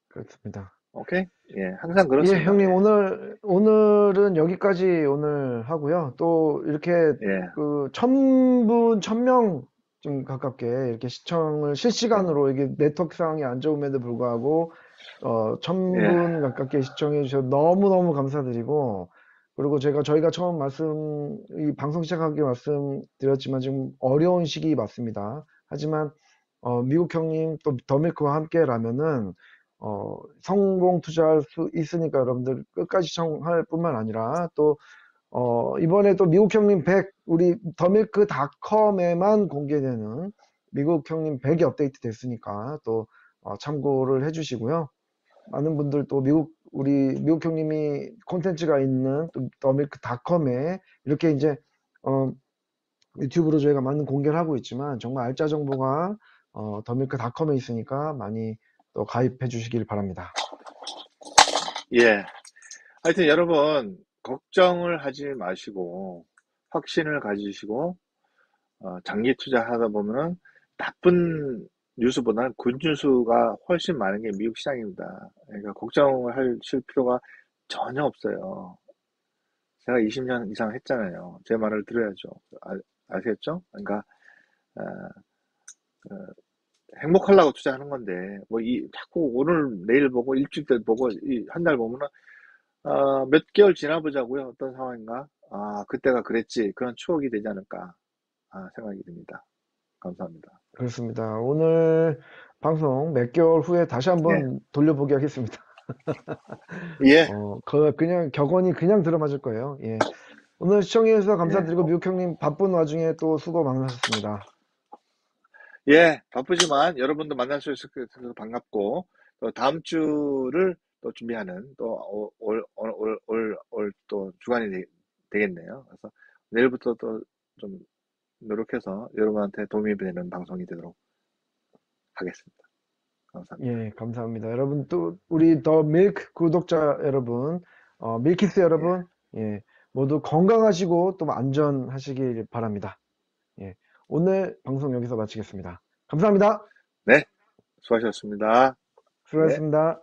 그렇습니다. 오케이? 예, 항상 예, 그렇습니다. 형님, 예. 오늘, 오늘은 여기까지 오늘 하고요. 또 이렇게 예. 그 천 분, 천 명 좀 가깝게 이렇게 시청을 실시간으로 이게 네트워크 상황이 안 좋음에도 불구하고 어, 예. 천분 가깝게 시청해 주셔서 너무너무 감사드리고 그리고 제가 저희가 처음 말씀, 이 방송 시작하기 말씀드렸지만 지금 어려운 시기 맞습니다. 하지만 어, 미국 형님 또 더밀크와 함께라면은 어, 성공 투자할 수 있으니까 여러분들 끝까지 시청할 뿐만 아니라 또 어, 이번에 또 미국 형님 100, 우리 더밀크닷컴에만 공개되는 미국 형님 100이 업데이트 됐으니까 또 어, 참고를 해주시고요. 많은 분들 또 미국, 우리 미국 형님이 콘텐츠가 있는 또 더밀크닷컴에 이렇게 이제 어, 유튜브로 저희가 많은 공개를 하고 있지만 정말 알짜 정보가 어, 더밀크닷컴에 있으니까 많이 또 가입해 주시길 바랍니다. 예. 하여튼 여러분, 걱정을 하지 마시고, 확신을 가지시고, 어, 장기 투자하다 보면은 나쁜 뉴스보다는 good news가 훨씬 많은 게 미국 시장입니다. 그러니까 걱정을 하실 필요가 전혀 없어요. 제가 20년 이상 했잖아요. 제 말을 들어야죠. 아, 아시겠죠? 그러니까, 어, 어, 행복하려고 투자하는 건데, 뭐, 이, 자꾸 오늘, 내일 보고, 일주일 때 보고, 한 달 보면은, 어, 몇 개월 지나보자고요. 어떤 상황인가? 아, 그때가 그랬지. 그런 추억이 되지 않을까. 아, 생각이 듭니다. 감사합니다. 그렇습니다. 오늘 방송 몇 개월 후에 다시 예. 한번 돌려보기 하겠습니다. 예. 어, 그, 그냥 격언이 그냥 들어맞을 거예요. 예. 오늘 시청해 주셔서 감사드리고, 미국 형님 바쁜 와중에 또 수고 많으셨습니다. 예. 바쁘지만 여러분도 만날 수 있어서 반갑고, 또 다음 주를 또 준비하는 또 올, 올, 올, 올, 올, 또 주간이 되, 되겠네요. 그래서 내일부터 또 좀 노력해서 여러분한테 도움이 되는 방송이 되도록 하겠습니다. 감사합니다. 예, 감사합니다. 여러분, 또, 우리 더 밀크 구독자 여러분, 어, 밀키스 여러분, 예, 모두 건강하시고 또 안전하시길 바랍니다. 예, 오늘 방송 여기서 마치겠습니다. 감사합니다. 네. 수고하셨습니다. 네. 수고하셨습니다.